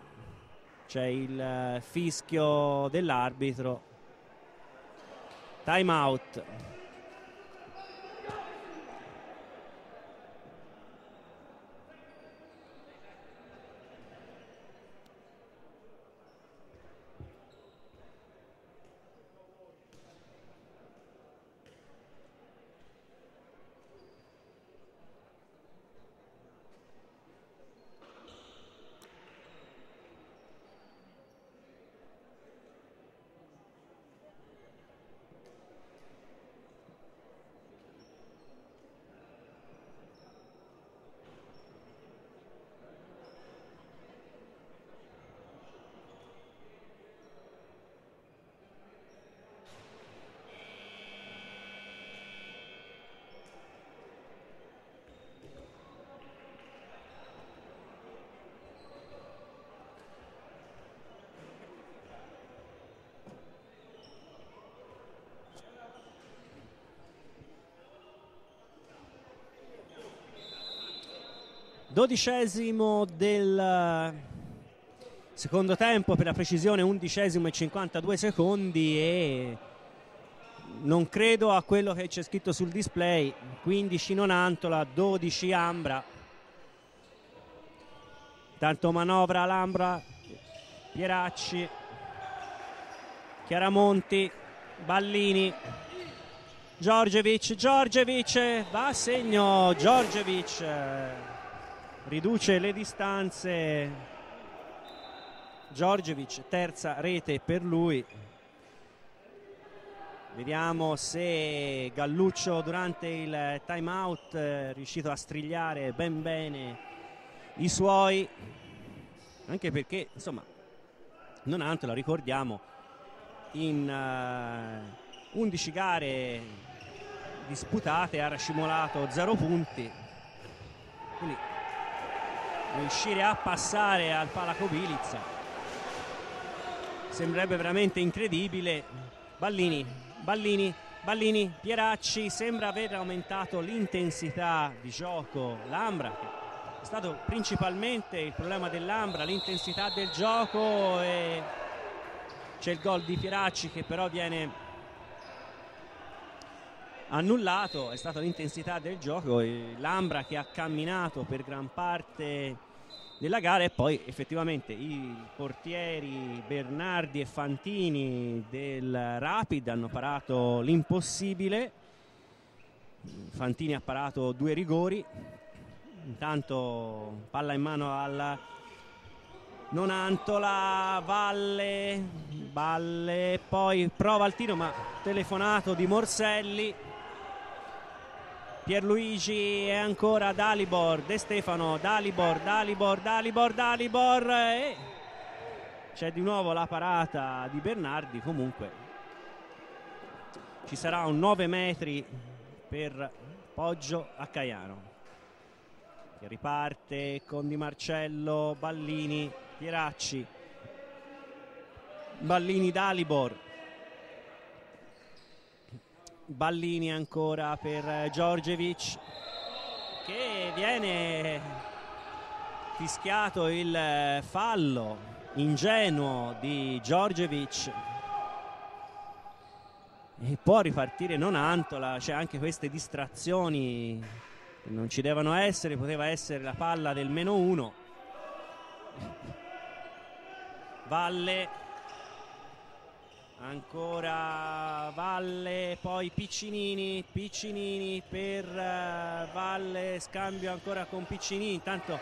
c'è il fischio dell'arbitro. Time out dodicesimo del eh, secondo tempo per la precisione undicesimo e 52 secondi e non credo a quello che c'è scritto sul display. 15 Nonantola 12 Ambra. Tanto manovra l'Ambra Pieracci Chiaramonti Ballini Giorgevic Giorgevic va a segno Giorgevic riduce le distanze. Giorgevic terza rete per lui. Vediamo se Galluccio durante il time out è riuscito a strigliare ben bene i suoi. Anche perché insomma non tanto la ricordiamo in uh, eh, 11 gare disputate ha racimolato 0 punti. Quindi riuscire a passare al Palaco Bilizza sembrerebbe veramente incredibile. Ballini, Ballini, Ballini, Pieracci sembra aver aumentato l'intensità di gioco. l'Ambra è stato principalmente il problema dell'Ambra l'intensità del gioco e c'è il gol di Pieracci che però viene annullato è stata l'intensità del gioco l'Ambra che ha camminato per gran parte della gara e poi effettivamente i portieri Bernardi e Fantini del Rapid hanno parato l'impossibile. Fantini ha parato due rigori. Intanto palla in mano al Nonantola, Valle, Valle, poi prova il tiro ma telefonato di Morselli Pierluigi e ancora Dalibor, De Stefano, Dalibor, Dalibor, Dalibor, Dalibor e c'è di nuovo la parata di Bernardi, comunque ci sarà un 9 metri per Poggio a Caiano che riparte con Di Marcello, Ballini, Pieracci, Ballini, Dalibor Ballini ancora per Giorgevic che viene fischiato il fallo ingenuo di Giorgevic e può ripartire non Antola c'è anche queste distrazioni che non ci devono essere poteva essere la palla del meno uno. Valle ancora Valle poi Piccinini Piccinini per uh, Valle scambio ancora con Piccinini intanto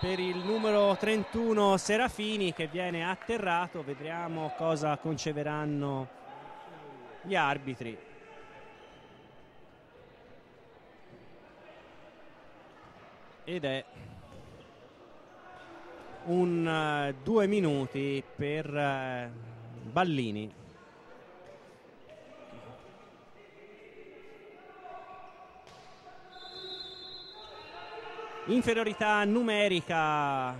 per il numero 31 Serafini che viene atterrato vedremo cosa conceveranno gli arbitri. Ed è un uh, due minuti per uh, Ballini. Inferiorità numerica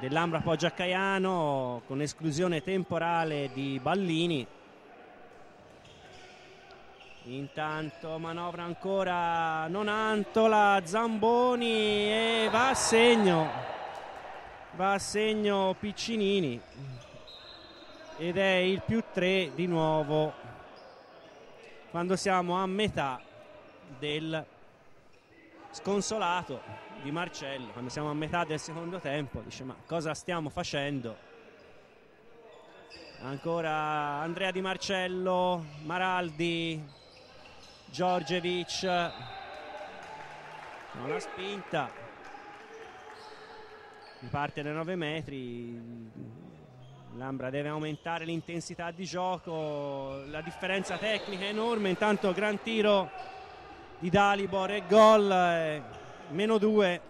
dell'Ambra Poggiacaiano con esclusione temporale di Ballini. Intanto manovra ancora Nonantola, Zamboni e va a segno va a segno Piccinini ed è il più 3 di nuovo quando siamo a metà del sconsolato di Marcello quando siamo a metà del secondo tempo dice ma cosa stiamo facendo? Ancora Andrea Di Marcello Maraldi Giorgevic una spinta. Parte dai 9 metri Lambra deve aumentare l'intensità di gioco la differenza tecnica è enorme intanto gran tiro di Dalibor e gol eh, meno 2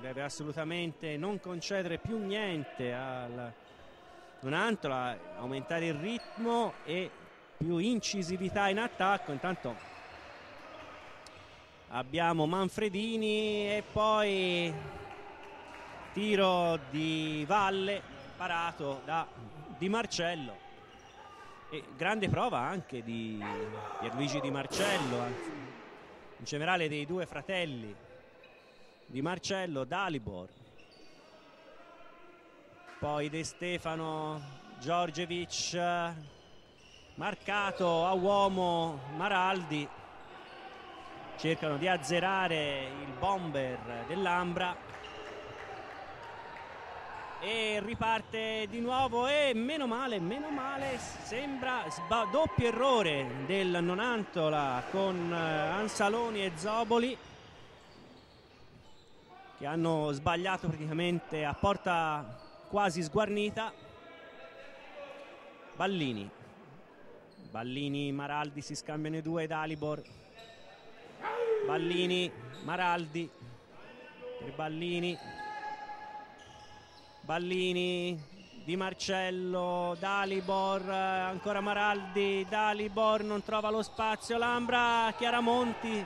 deve assolutamente non concedere più niente al Donantola aumentare il ritmo e più incisività in attacco intanto abbiamo Manfredini e poi tiro di Valle parato da Di Marcello. E grande prova anche di Pierluigi Di Marcello in generale dei due fratelli Di Marcello, Dalibor. Poi De Stefano Giorgevic marcato a uomo Maraldi cercano di azzerare il bomber dell'Ambra. E riparte di nuovo e meno male, meno male sembra doppio errore del Nonantola con eh, Ansaloni e Zoboli che hanno sbagliato praticamente a porta quasi sguarnita. Ballini. Ballini Maraldi si scambiano i due Dalibor Ballini, Maraldi per Ballini. Ballini Di Marcello Dalibor ancora Maraldi Dalibor non trova lo spazio Lambra Chiaramonti.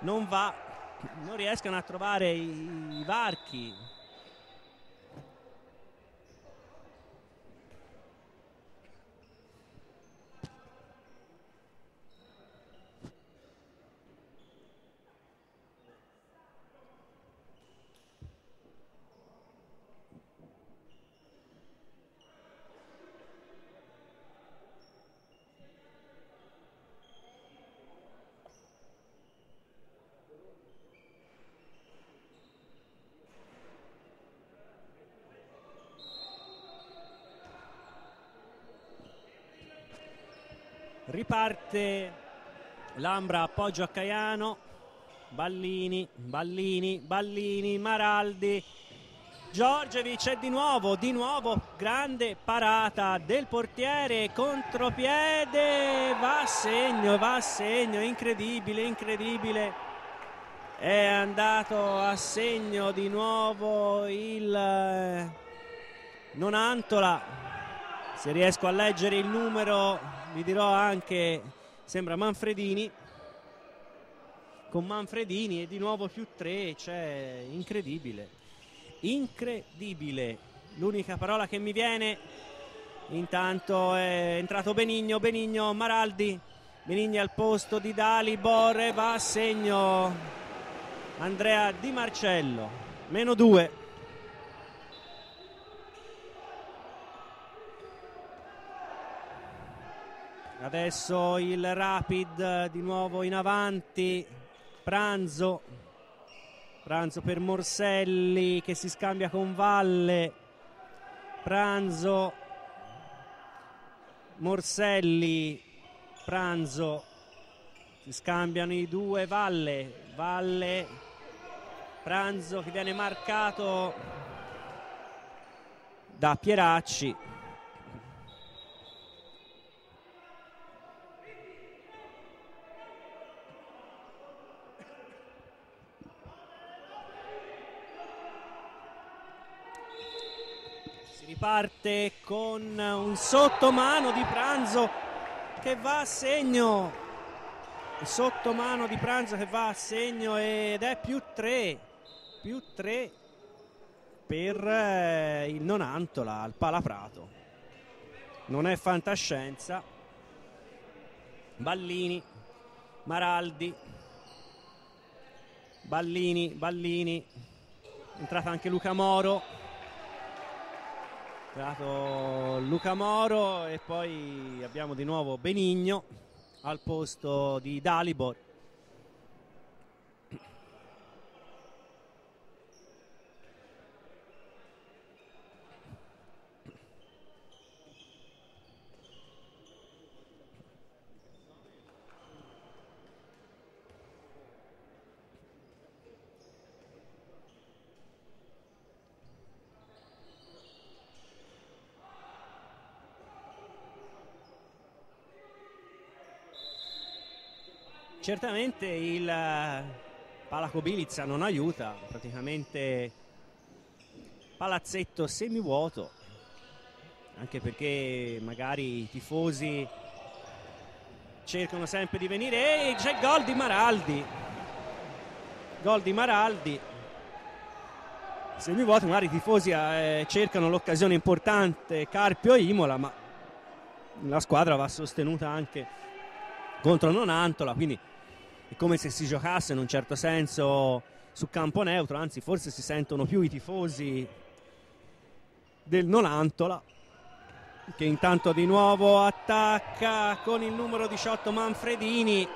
Non va non riescono a trovare i, i varchi riparte Lambra appoggio a Caiano. Ballini, Ballini, Ballini, Maraldi. Giorgevic e di nuovo, di nuovo grande parata del portiere contropiede. Va a segno, va a segno incredibile, incredibile. È andato a segno di nuovo il eh, Nonantola. Se riesco a leggere il numero vi dirò anche sembra Manfredini con Manfredini e di nuovo più 3 cioè incredibile. Incredibile. L'unica parola che mi viene intanto è entrato Benigno Benigno Maraldi. Benigni al posto di Dalibor e va a segno Andrea Di Marcello. Meno 2 adesso il Rapid di nuovo in avanti. Pranzo. Pranzo per Morselli che si scambia con Valle. Pranzo. Morselli. Pranzo. Si scambiano i due Valle. Valle. Pranzo che viene marcato da Pieracci parte con un sottomano di pranzo che va a segno. Il sottomano di pranzo che va a segno ed è più 3 più 3 per eh, il Nonantola al Palaprato. Non è fantascienza. Ballini, Maraldi, Ballini, Ballini, entrata anche Luca Moro, entrato Luca Moro e poi abbiamo di nuovo Benigno al posto di Dalibor. Certamente il eh, Palaco Bilizza non aiuta, praticamente palazzetto semivuoto, anche perché magari i tifosi cercano sempre di venire e c'è gol di Maraldi. Gol di Maraldi. Semivuoto, magari i tifosi eh, cercano l'occasione importante Carpio Imola, ma la squadra va sostenuta anche contro Nonantola, quindi è come se si giocasse in un certo senso su campo neutro, anzi forse si sentono più i tifosi del Nonantola che intanto di nuovo attacca con il numero 18 Manfredini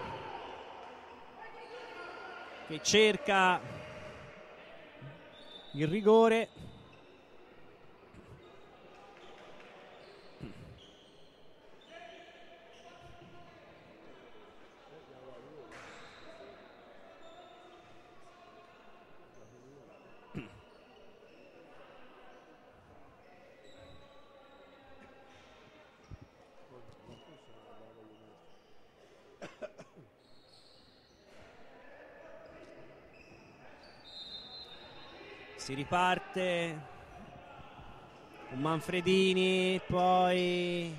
che cerca il rigore si riparte con Manfredini poi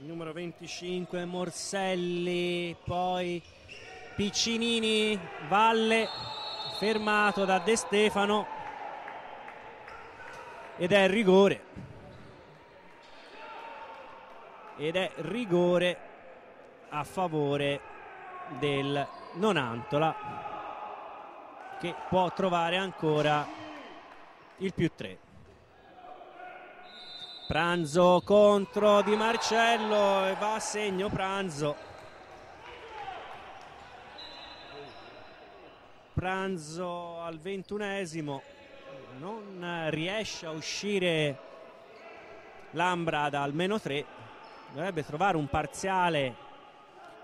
il numero 25 Morselli poi Piccinini Valle fermato da De Stefano ed è rigore. Ed è rigore a favore del Nonantola che può trovare ancora il più 3 Pranzo contro Di Marcello e va a segno Pranzo. Pranzo al ventunesimo. Non riesce a uscire Lambra da almeno 3 dovrebbe trovare un parziale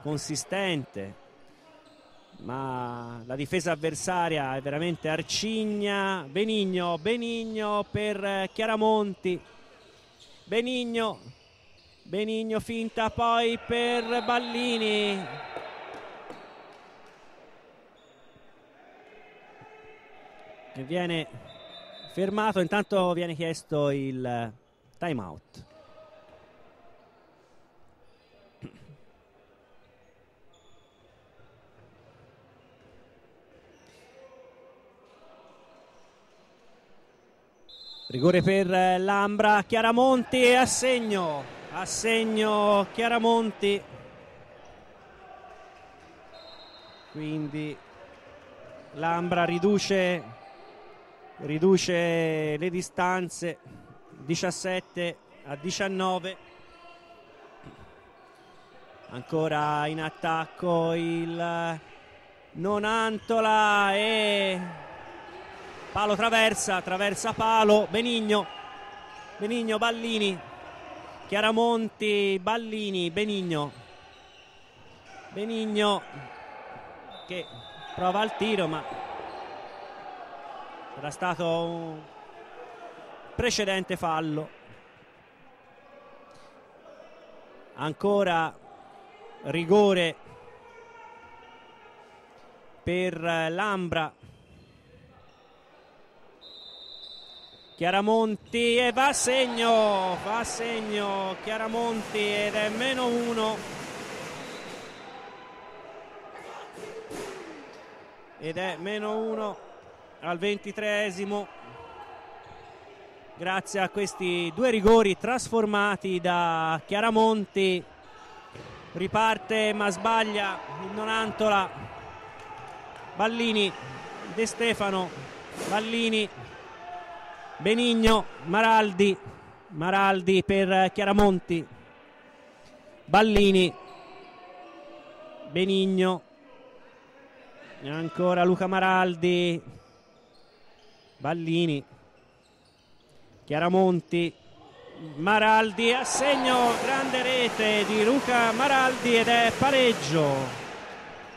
consistente ma la difesa avversaria è veramente arcigna. Benigno, Benigno per Chiaramonti. Benigno Benigno finta poi per Ballini. Che viene fermato. Intanto viene chiesto il time out Rigore per Lambra, Chiaramonti e assegno, assegno Chiaramonti. Quindi Lambra riduce, riduce le distanze 17 a 19. Ancora in attacco il Nonantola e palo traversa, traversa palo, Benigno, Benigno, Ballini, Chiaramonti, Ballini, Benigno, Benigno che prova il tiro ma era stato un precedente fallo. Ancora rigore per Lambra Chiaramonti e va a segno, va a segno Chiaramonti ed è meno uno. Ed è meno uno al ventitreesimo. Grazie a questi due rigori trasformati da Chiaramonti riparte ma sbaglia il Nonantola Ballini De Stefano Ballini Benigno Maraldi Maraldi per Chiaramonti Ballini Benigno ancora Luca Maraldi Ballini Chiaramonti Maraldi a segno grande rete di Luca Maraldi ed è pareggio.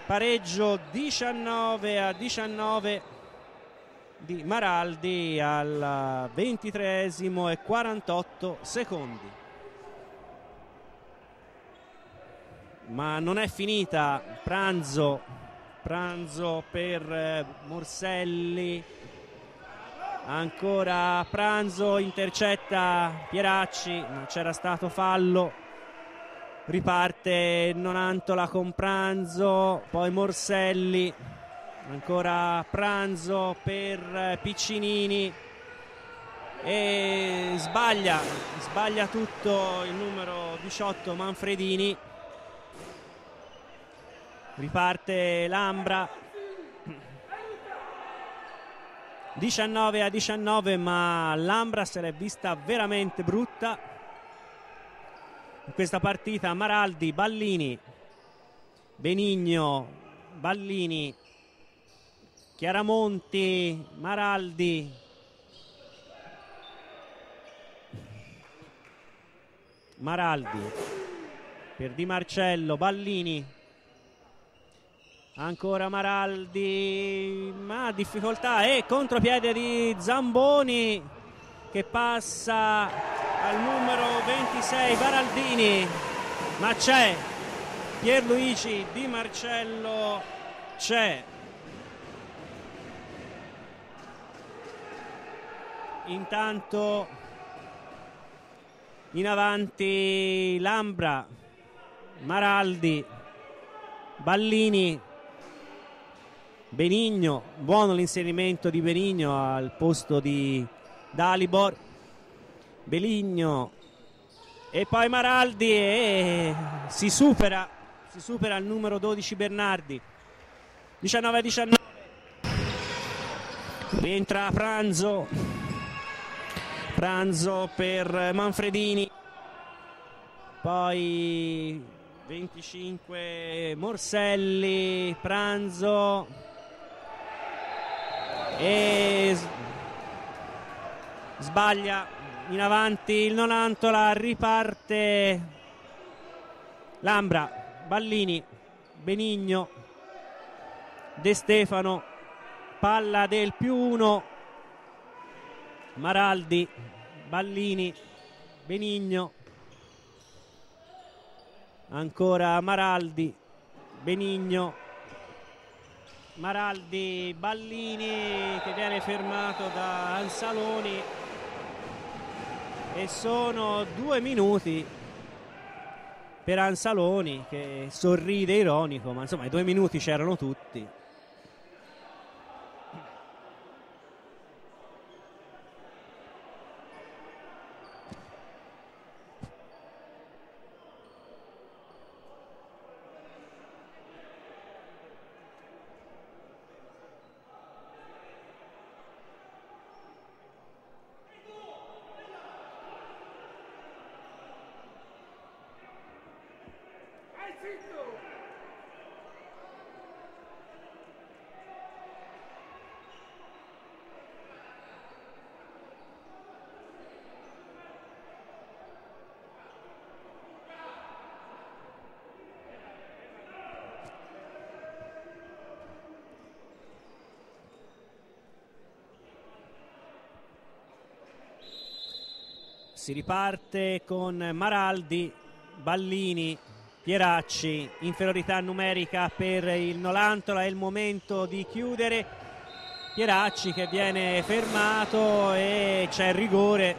Pareggio 19 a 19 di Maraldi al 23 e 48 secondi. Ma non è finita. Pranzo pranzo per eh, Morselli. Ancora Pranzo intercetta Pieracci non c'era stato fallo. Riparte Nonantola con Pranzo poi Morselli ancora Pranzo per Piccinini. E sbaglia sbaglia tutto il numero 18 Manfredini. Riparte Lambra. 19 a 19 ma Lambra se l'è vista veramente brutta. In questa partita Maraldi, Ballini Benigno Ballini Chiaramonti Maraldi. Maraldi per Di Marcello Ballini. Ancora Maraldi ma difficoltà e contropiede di Zamboni che passa al numero 26 Baraldini. Ma c'è Pierluigi Di Marcello c'è intanto in avanti Lambra Maraldi Ballini Benigno, buono l'inserimento di Benigno al posto di Dalibor. Beligno e poi Maraldi e si supera, si supera il numero 12 Bernardi. 19-19. Rientra Pranzo. Pranzo per Manfredini. Poi 25 Morselli, Pranzo e sbaglia in avanti il Nonantola riparte Lambra Ballini Benigno De Stefano palla del più uno Maraldi Ballini Benigno ancora Maraldi Benigno Maraldi Ballini che viene fermato da Ansaloni. E sono due minuti per Ansaloni che sorride ironico ma insomma i due minuti c'erano tutti Si riparte con Maraldi, Ballini, Pieracci, inferiorità numerica per il Nolantola, è il momento di chiudere. Pieracci che viene fermato e c'è rigore.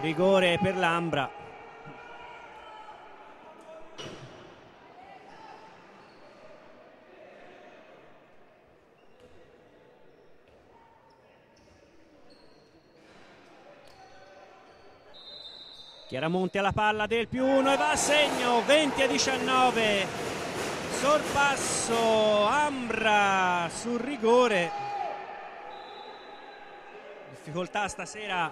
Rigore per l'Ambra. Chiaramonti alla palla del più 1 e va a segno 20 a 19 sorpasso Ambra sul rigore. Difficoltà stasera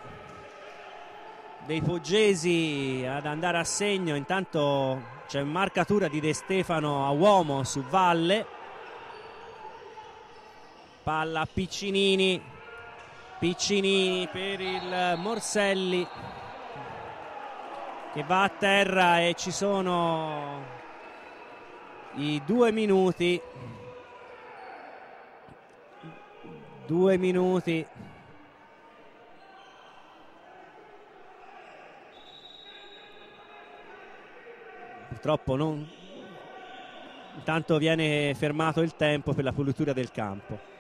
dei Poggesi ad andare a segno. Intanto c'è marcatura di De Stefano a uomo su Valle. Palla Piccinini. Piccinini per il Morselli che va a terra e ci sono i due minuti. Due minuti. Purtroppo non intanto viene fermato il tempo per la pulitura del campo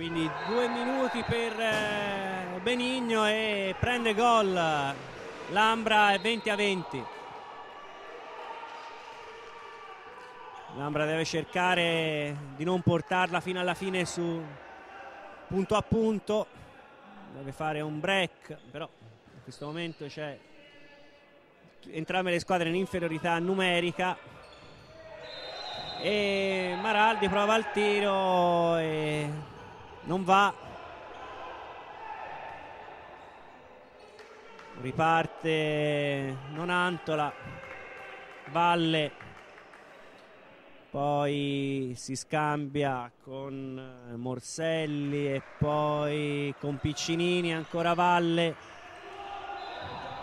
quindi due minuti per eh, Benigno e prende gol. Lambra è 20 a 20 Lambra deve cercare di non portarla fino alla fine su punto a punto. Deve fare un break però in questo momento c'è entrambe le squadre in inferiorità numerica. E Maraldi prova il tiro e non va riparte Nonantola Valle poi si scambia con Morselli e poi con Piccinini ancora Valle.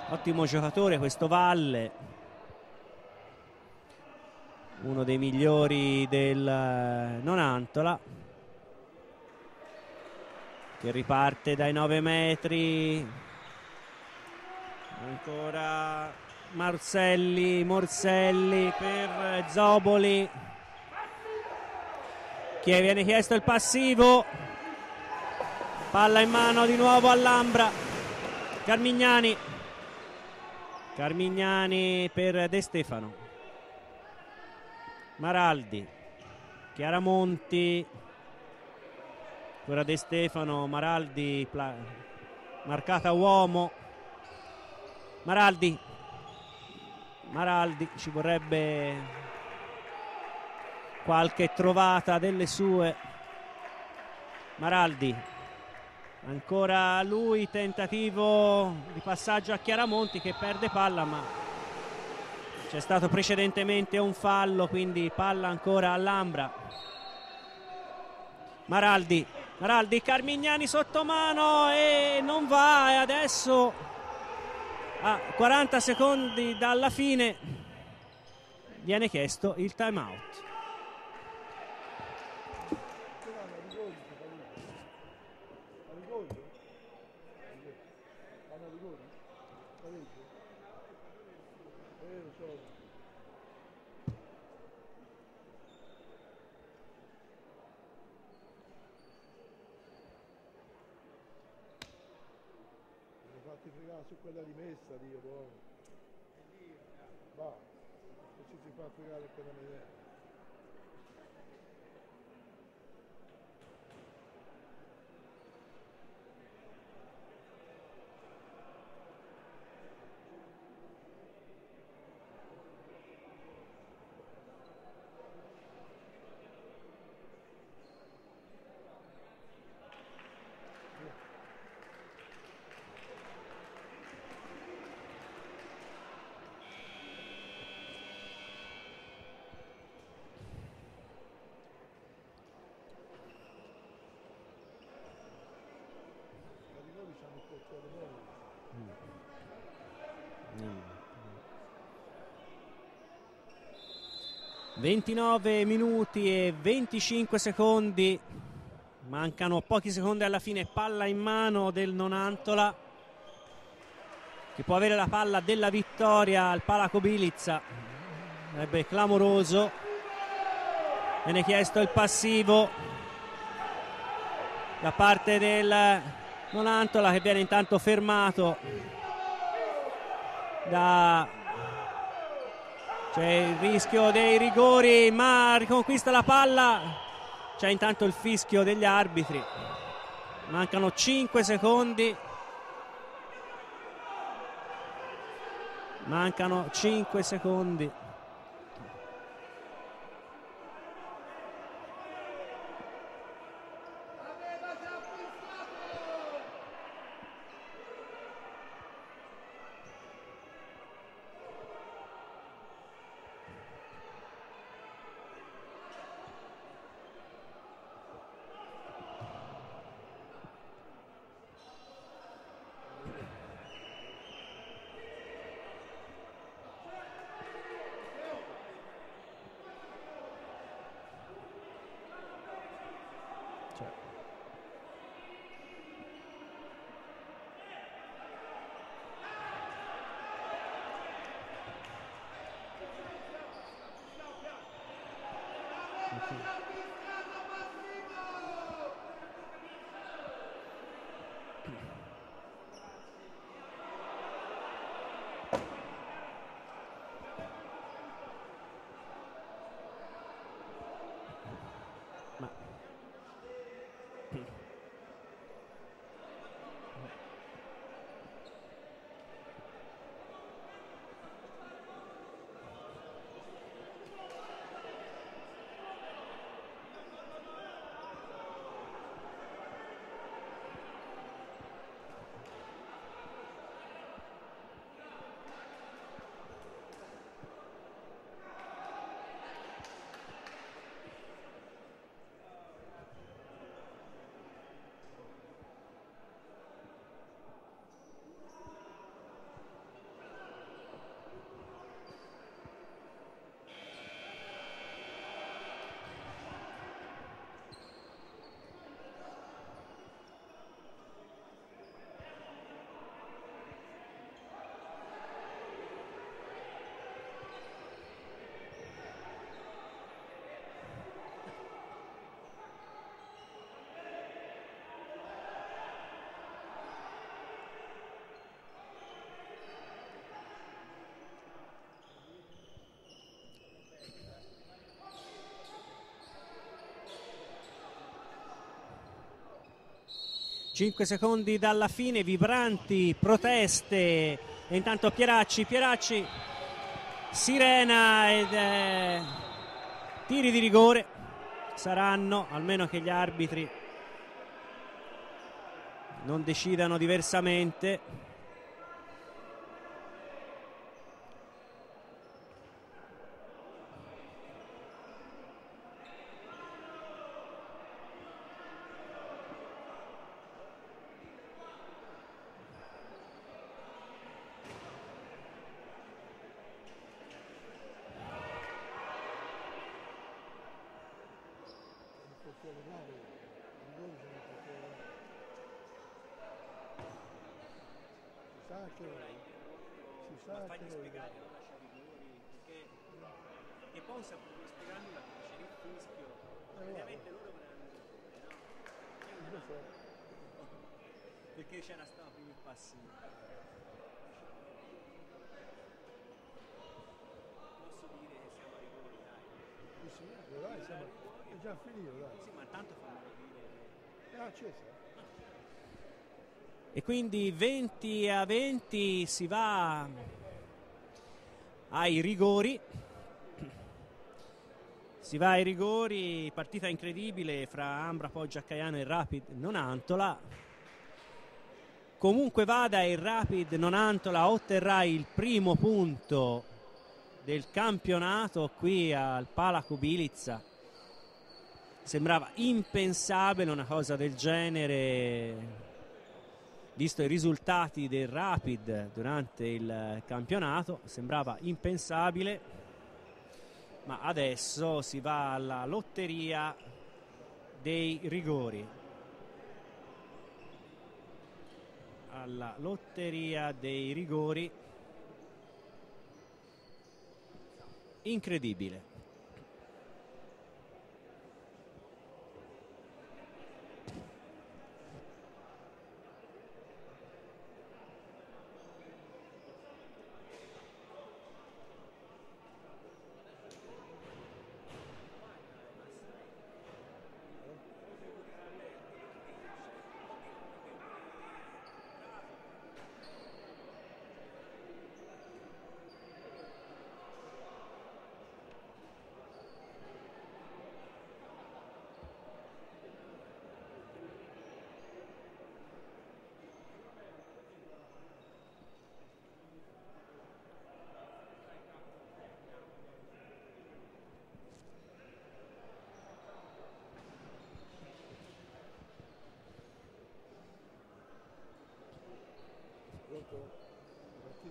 Ottimo giocatore questo Valle. Uno dei migliori del Nonantola che riparte dai 9 metri ancora Marcelli Morselli per Zoboli. Che viene chiesto il passivo? Palla in mano di nuovo all'Ambra. Carmignani. Carmignani per De Stefano. Maraldi. Chiaramonti. Ancora De Stefano Maraldi marcata uomo Maraldi. Maraldi ci vorrebbe qualche trovata delle sue. Maraldi ancora lui tentativo di passaggio a Chiaramonti che perde palla ma c'è stato precedentemente un fallo quindi palla ancora all'Ambra. Maraldi Maraldi, Carmignani sotto mano e non va e adesso a 40 secondi dalla fine viene chiesto il time out. su quella rimessa Dio buono. Va e ci si fa fregare quella medaglia Mm. 29 minuti e 25 secondi. Mancano pochi secondi alla fine. Palla in mano del Nonantola che può avere la palla della vittoria al Palaco Bilizza sarebbe clamoroso. Viene chiesto il passivo da parte del Nonantola che viene intanto fermato da c'è il rischio dei rigori ma riconquista la palla. C'è intanto il fischio degli arbitri. Mancano 5 secondi. Mancano 5 secondi 5 secondi dalla fine, vibranti proteste e intanto Pieracci, Pieracci, sirena ed eh, tiri di rigore saranno, almeno che gli arbitri non decidano diversamente. E quindi 20 a 20 si va ai rigori. Si va ai rigori, partita incredibile fra Ambra Poggia Caiano e Rapid Nonantola. Comunque vada il Rapid Nonantola otterrà il primo punto del campionato qui al Palaco Bilizza sembrava impensabile una cosa del genere visto i risultati del Rapid durante il campionato sembrava impensabile ma adesso si va alla lotteria dei rigori alla lotteria dei rigori incredibile.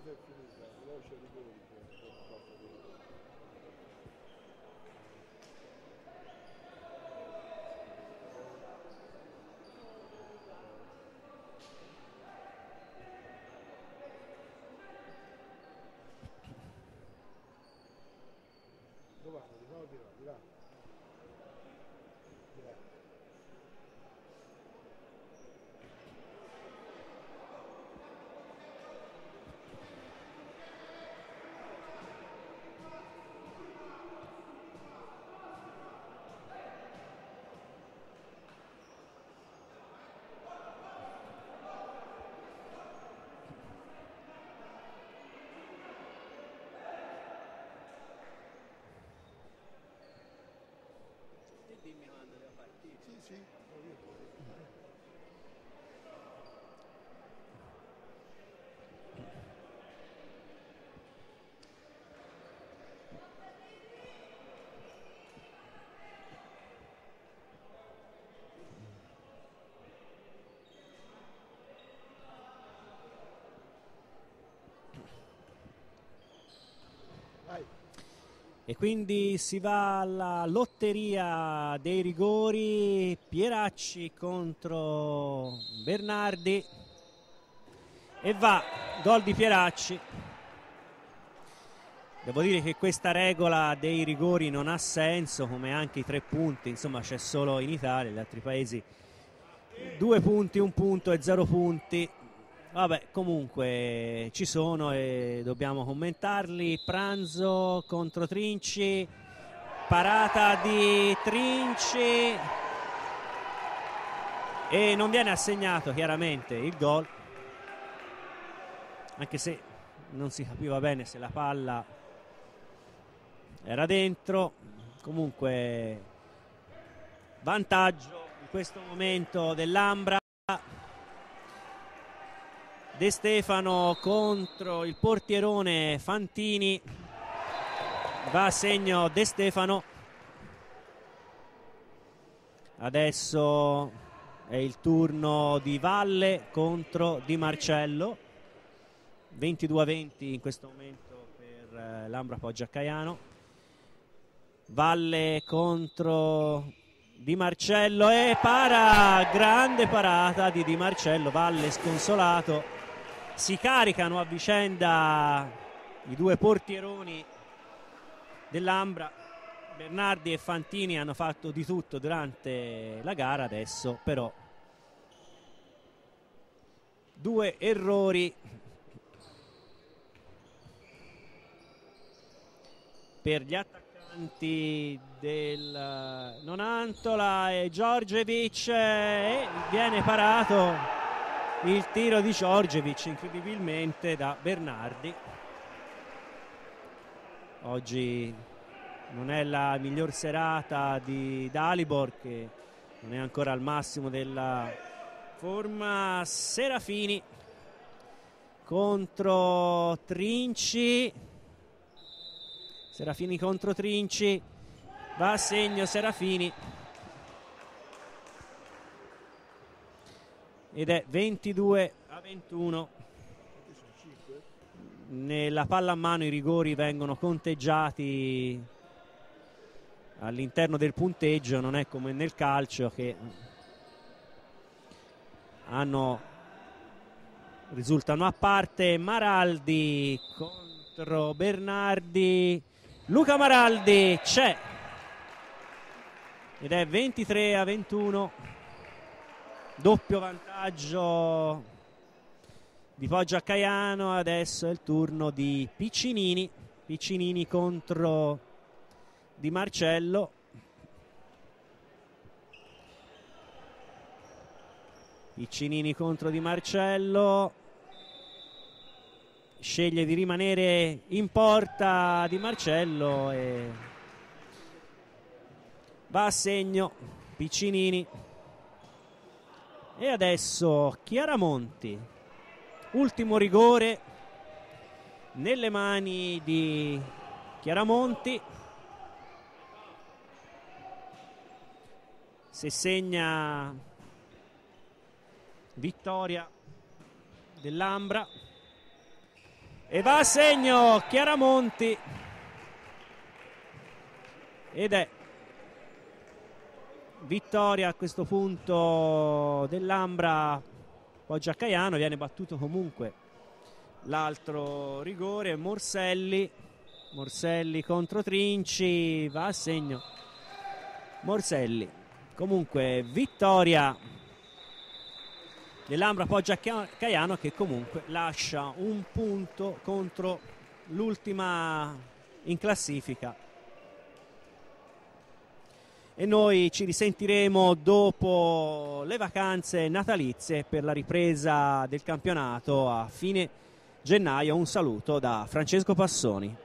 La partita è finita, veloce rigori per per il quarto di ora. Dove vanno? Di qua o di là? Di là. Di là. Sì, sì, ho detto. Vai. E quindi si va alla lotteria dei rigori, Pieracci contro Bernardi e va, gol di Pieracci. Devo dire che questa regola dei rigori non ha senso, come anche i tre punti, insomma c'è solo in Italia, negli altri paesi due punti, un punto e zero punti. Vabbè, comunque ci sono e dobbiamo commentarli. Pranzo contro Trinci, parata di Trinci e non viene assegnato chiaramente il gol, anche se non si capiva bene se la palla era dentro. Comunque vantaggio in questo momento dell'Ambra. De Stefano contro il portierone Fantini. Va a segno De Stefano. Adesso è il turno di Valle contro Di Marcello. 22 a 20 in questo momento per eh, l'Ambra Poggia Caiano. Valle contro Di Marcello e para grande parata di Di Marcello Valle sconsolato si caricano a vicenda i due portieroni dell'Ambra. Bernardi e Fantini hanno fatto di tutto durante la gara, adesso però due errori per gli attaccanti del Nonantola e Giorgevic e viene parato il tiro di Giorgevic incredibilmente da Bernardi. Oggi non è la miglior serata di Dalibor che non è ancora al massimo della forma. Serafini contro Trinci. Serafini contro Trinci. Va a segno Serafini ed è 22 a 21 Quanti sono? 5? nella palla a mano i rigori vengono conteggiati all'interno del punteggio non è come nel calcio che hanno risultano a parte Maraldi contro Bernardi Luca Maraldi c'è ed è 23 a 21 doppio vantaggio di Poggio a Caiano. Adesso è il turno di Piccinini. Piccinini contro Di Marcello. Piccinini contro Di Marcello. Sceglie di rimanere in porta Di Marcello e va a segno Piccinini e adesso Chiaramonti ultimo rigore nelle mani di Chiaramonti se segna vittoria dell'Ambra. E va a segno Chiaramonti ed è vittoria a questo punto dell'Ambra Poggia Caiano viene battuto comunque l'altro rigore Morselli Morselli contro Trinci va a segno Morselli. Comunque vittoria dell'Ambra Poggia Caiano che comunque lascia un punto contro l'ultima in classifica e noi ci risentiremo dopo le vacanze natalizie per la ripresa del campionato a fine gennaio. Un saluto da Francesco Passoni